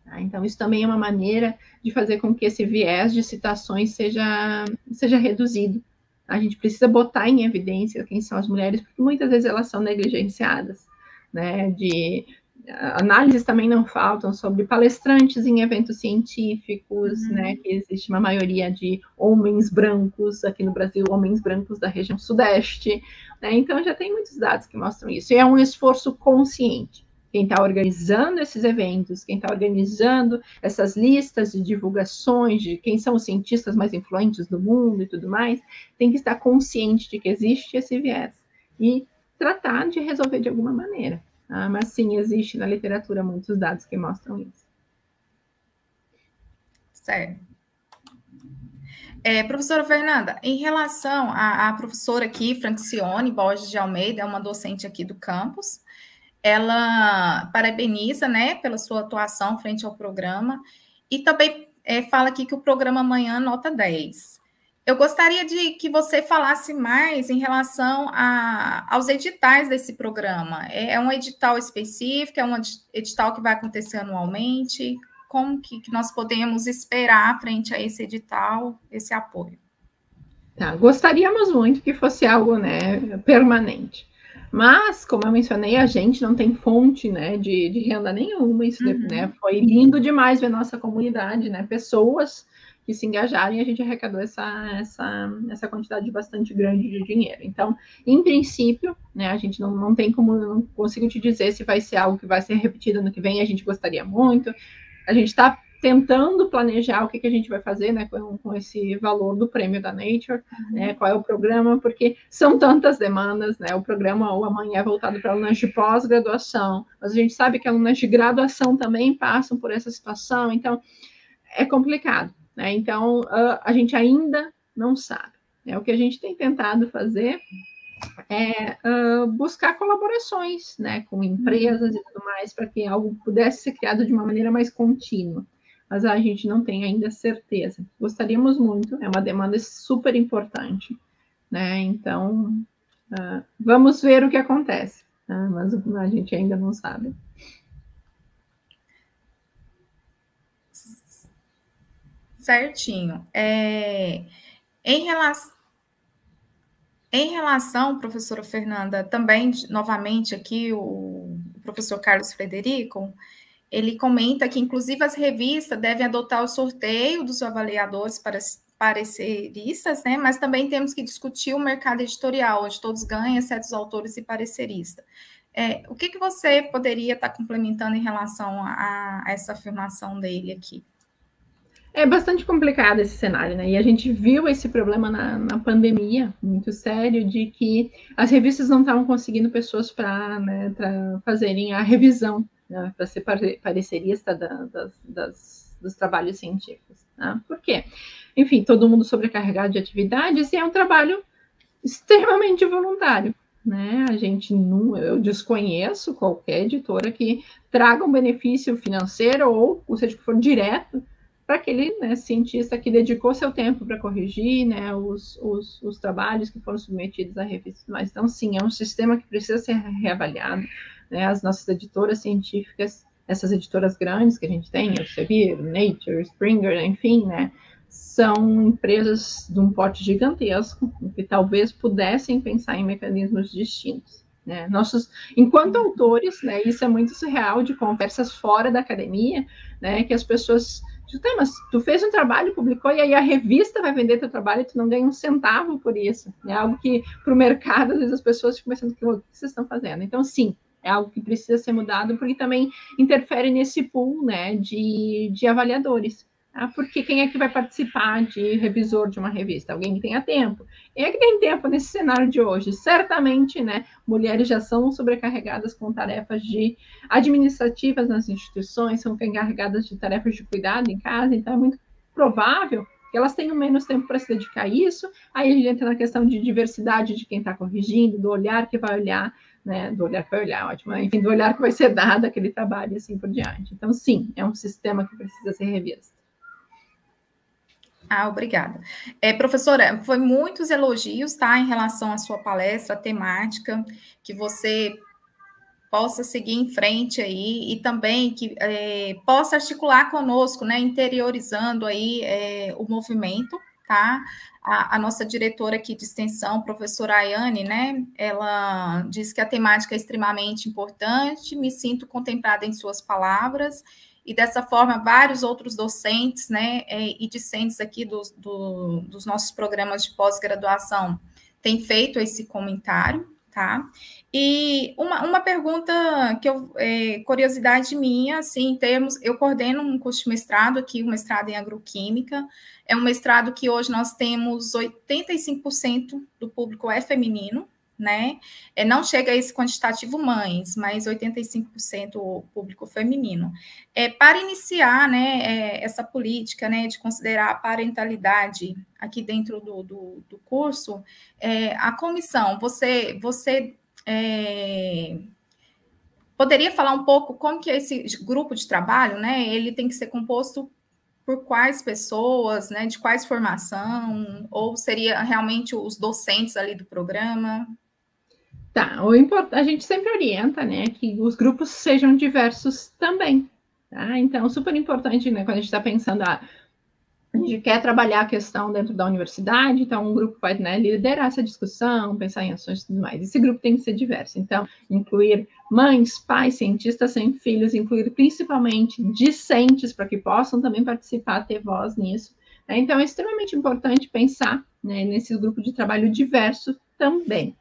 [SPEAKER 4] Tá? Então, isso também é uma maneira de fazer com que esse viés de citações seja, seja reduzido. A gente precisa botar em evidência quem são as mulheres, porque muitas vezes elas são negligenciadas, né, de análises também não faltam sobre palestrantes em eventos científicos, uhum. né, que existe uma maioria de homens brancos aqui no Brasil, homens brancos da região sudeste, né, então já tem muitos dados que mostram isso, e é um esforço consciente. Quem está organizando esses eventos, quem está organizando essas listas de divulgações de quem são os cientistas mais influentes do mundo e tudo mais, tem que estar consciente de que existe esse viés e tratar de resolver de alguma maneira. Ah, mas sim, existe na literatura muitos dados que mostram isso.
[SPEAKER 3] Certo. É, professora Fernanda, em relação à, à professora aqui, Francione Borges de Almeida, é uma docente aqui do campus, ela parabeniza, né, pela sua atuação frente ao programa e também é, fala aqui que o programa amanhã nota 10. Eu gostaria de que você falasse mais em relação a, aos editais desse programa. É, é, um edital específico? É um edital que vai acontecer anualmente? Como que, que nós podemos esperar frente a esse edital, esse apoio?
[SPEAKER 4] Tá? Gostaríamos muito que fosse algo né, permanente. Mas, como eu mencionei, a gente não tem fonte né, de, de renda nenhuma. Isso uhum. né, foi lindo demais ver nossa comunidade, né? Pessoas que se engajaram e a gente arrecadou essa, essa, essa quantidade bastante grande de dinheiro. Então, em princípio, né, a gente não, não tem como, não consigo te dizer se vai ser algo que vai ser repetido no que vem, a gente gostaria muito. A gente está tentando planejar o que, que a gente vai fazer né, com, com esse valor do prêmio da Nature, uhum. né, qual é o programa, porque são tantas demandas, né, o programa o amanhã é voltado para alunos de pós-graduação, mas a gente sabe que alunos de graduação também passam por essa situação, então é complicado. Né? Então, uh, a gente ainda não sabe. Né? O que a gente tem tentado fazer é uh, buscar colaborações né, com empresas e tudo mais, para que algo pudesse ser criado de uma maneira mais contínua. Mas a gente não tem ainda certeza. Gostaríamos muito, é uma demanda super importante. Né? Então, uh, vamos ver o que acontece. Né? Mas a gente ainda não sabe.
[SPEAKER 3] Certinho. É, em, relação, em relação, professora Fernanda, também, novamente, aqui, o, professor Carlos Frederico, ele comenta que, inclusive, as revistas devem adotar o sorteio dos avaliadores para pareceristas, né? Mas também temos que discutir o mercado editorial, onde todos ganham, exceto os autores e pareceristas. É, o que, que você poderia estar complementando em relação a, a essa afirmação dele aqui?
[SPEAKER 4] É bastante complicado esse cenário, né? E a gente viu esse problema na, na pandemia, muito sério, de que as revistas não estavam conseguindo pessoas para né, fazerem a revisão, né, para ser parecerista da, das, das, dos trabalhos científicos. Né? Por quê? Enfim, todo mundo sobrecarregado de atividades e é um trabalho extremamente voluntário. Né? A gente não, eu desconheço qualquer editora que traga um benefício financeiro ou, ou seja, que for direto para aquele né, cientista que dedicou seu tempo para corrigir né, os, os, os, trabalhos que foram submetidos à revista. Mas, então, sim, é um sistema que precisa ser reavaliado. Né, as nossas editoras científicas, essas editoras grandes que a gente tem, Elsevier, Nature, Springer, enfim, né, são empresas de um porte gigantesco que talvez pudessem pensar em mecanismos distintos. Né? Nossos, enquanto autores, né, isso é muito surreal de conversas fora da academia, né, que as pessoas Tu, tem, mas tu fez um trabalho, publicou, e aí a revista vai vender teu trabalho e tu não ganha um centavo por isso. É algo que, para o mercado, às vezes as pessoas ficam pensando, o que vocês estão fazendo? Então, sim, é algo que precisa ser mudado, porque também interfere nesse pool né, de, de avaliadores. Ah, porque quem é que vai participar de revisor de uma revista? Alguém que tenha tempo. Quem é que tem tempo nesse cenário de hoje? Certamente, né, mulheres já são sobrecarregadas com tarefas de administrativas nas instituições, são encarregadas de tarefas de cuidado em casa, então é muito provável que elas tenham menos tempo para se dedicar a isso. Aí a gente entra na questão de diversidade de quem está corrigindo, do olhar que vai olhar, né, do olhar que vai olhar, ótimo, enfim, do olhar que vai ser dado aquele trabalho e assim por diante. Então, sim, é um sistema que precisa ser revisto.
[SPEAKER 3] Ah, obrigada. É, professora, foi muitos elogios, tá, em relação à sua palestra, temática, que você possa seguir em frente aí e também que é, possa articular conosco, né, interiorizando aí é, o movimento, tá? A, a, nossa diretora aqui de extensão, professora Ayane, né, ela diz que a temática é extremamente importante, me sinto contemplada em suas palavras e dessa forma vários outros docentes né, é, e discentes aqui dos, do, dos nossos programas de pós-graduação têm feito esse comentário, tá? E uma, uma pergunta que eu, é, curiosidade minha, assim, em termos, eu coordeno um curso de mestrado aqui, um mestrado em agroquímica, é um mestrado que hoje nós temos 85% do público é feminino, né? É, não chega a esse quantitativo mães, mas 85% o público feminino. É, para iniciar né, é, essa política né, de considerar a parentalidade aqui dentro do, do, do curso, é, a comissão, você, você é, poderia falar um pouco como que esse grupo de trabalho, né? Ele tem que ser composto por quais pessoas, né, de quais formação, ou seria realmente os docentes ali do programa?
[SPEAKER 4] Tá, o import... a gente sempre orienta, né, que os grupos sejam diversos também, tá? Então, super importante, né, quando a gente está pensando, ah, a gente quer trabalhar a questão dentro da universidade, então um grupo vai né, liderar essa discussão, pensar em ações e tudo mais. Esse grupo tem que ser diverso, então incluir mães, pais, cientistas sem filhos, incluir principalmente discentes para que possam também participar, ter voz nisso. Né? Então é extremamente importante pensar né, nesse grupo de trabalho diverso também.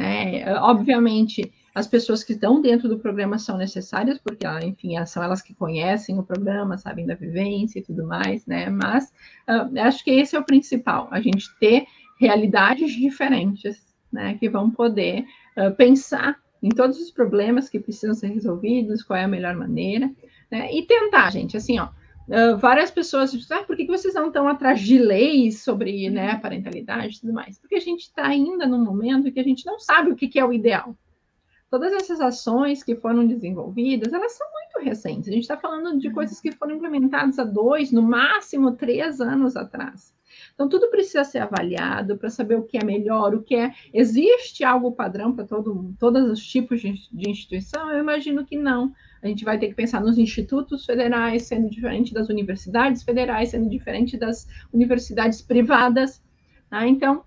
[SPEAKER 4] Né? Obviamente, as pessoas que estão dentro do programa são necessárias, porque, ah, enfim, são elas que conhecem o programa, sabem da vivência e tudo mais, né? Mas uh, acho que esse é o principal, a gente ter realidades diferentes, né? Que vão poder uh, pensar em todos os problemas que precisam ser resolvidos, qual é a melhor maneira, né? E tentar, gente, assim, ó, Uh, várias pessoas dizem, ah, por que, que vocês não estão atrás de leis sobre né, parentalidade e tudo mais? Porque a gente está ainda num momento que a gente não sabe o que, que é o ideal. Todas essas ações que foram desenvolvidas, elas são muito recentes. A gente está falando de uhum. coisas que foram implementadas há dois, no máximo três anos atrás. Então, tudo precisa ser avaliado para saber o que é melhor, o que é. Existe algo padrão para todo, todos os tipos de, de instituição? Eu imagino que não. A gente vai ter que pensar nos institutos federais sendo diferente das universidades federais, sendo diferente das universidades privadas. Tá? Então,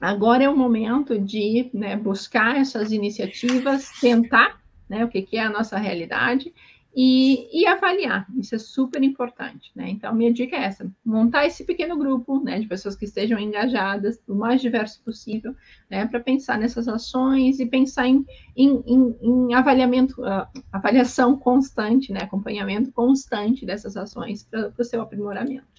[SPEAKER 4] Agora é o momento de né, buscar essas iniciativas, tentar né, o que, que, é a nossa realidade e, e, avaliar. Isso é super importante. Né? Então, minha dica é essa: montar esse pequeno grupo né, de pessoas que estejam engajadas, o mais diverso possível, né, para pensar nessas ações e pensar em, em, em, em avaliamento, uh, avaliação constante, né, acompanhamento constante dessas ações para o seu aprimoramento.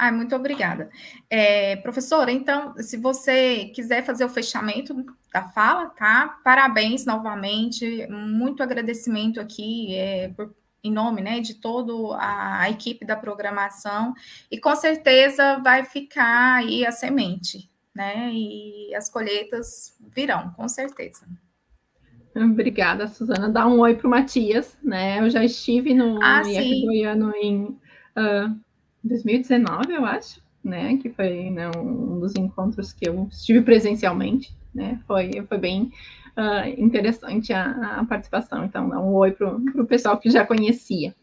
[SPEAKER 3] Ai, muito obrigada. É, professora, então, se você quiser fazer o fechamento da fala, tá? Parabéns novamente, muito agradecimento aqui é, por, em nome né, de toda a, a equipe da programação, e com certeza vai ficar aí a semente, né? E as colheitas virão, com certeza.
[SPEAKER 4] Obrigada, Suzana. Dá um oi para o Matias, né? Eu já estive no ah, IF Goiano em. Uh, 2019, eu acho, né? Que foi né, um dos encontros que eu estive presencialmente, né? Foi, foi bem uh, interessante a, a, participação. Então, dá um oi para o pessoal que já conhecia.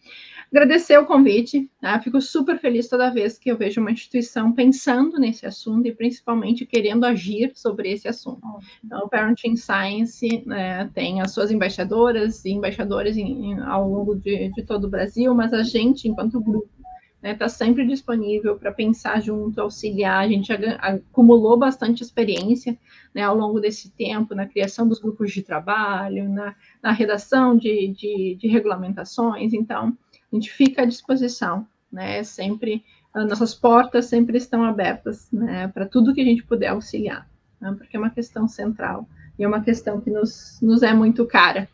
[SPEAKER 4] Agradecer o convite, tá? fico super feliz toda vez que eu vejo uma instituição pensando nesse assunto e principalmente querendo agir sobre esse assunto. Então, o Parenting Science né, tem as suas embaixadoras e embaixadores em, em, ao longo de, de todo o Brasil, mas a gente, enquanto grupo, está né, tá sempre disponível para pensar junto, auxiliar. A gente acumulou bastante experiência né, ao longo desse tempo na criação dos grupos de trabalho, na, na redação de, de, de, regulamentações. Então, a gente fica à disposição, né? Sempre nossas portas sempre estão abertas, né, para tudo que a gente puder auxiliar, né, porque é uma questão central e é uma questão que nos, nos é muito cara.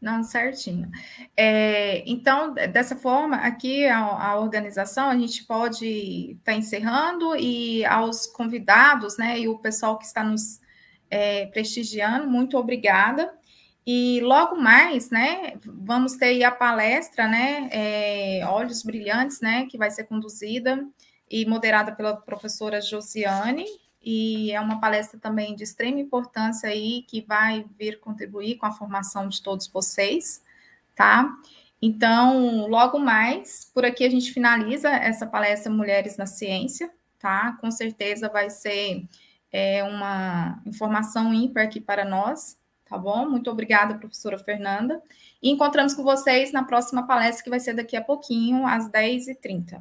[SPEAKER 3] Não, certinho. É, então, dessa forma, aqui a, a, organização, a gente pode estar tá encerrando e aos convidados, né, e o pessoal que está nos é, prestigiando, muito obrigada. E logo mais, né, vamos ter a palestra, né, é, Olhos Brilhantes, né, que vai ser conduzida e moderada pela professora Josiane, e é uma palestra também de extrema importância aí, que vai vir contribuir com a formação de todos vocês, tá? Então, logo mais, por aqui a gente finaliza essa palestra Mulheres na Ciência, tá? Com certeza vai ser é, uma informação ímpar aqui para nós, tá bom? Muito obrigada, professora Fernanda. E encontramos com vocês na próxima palestra, que vai ser daqui a pouquinho, às 10h30.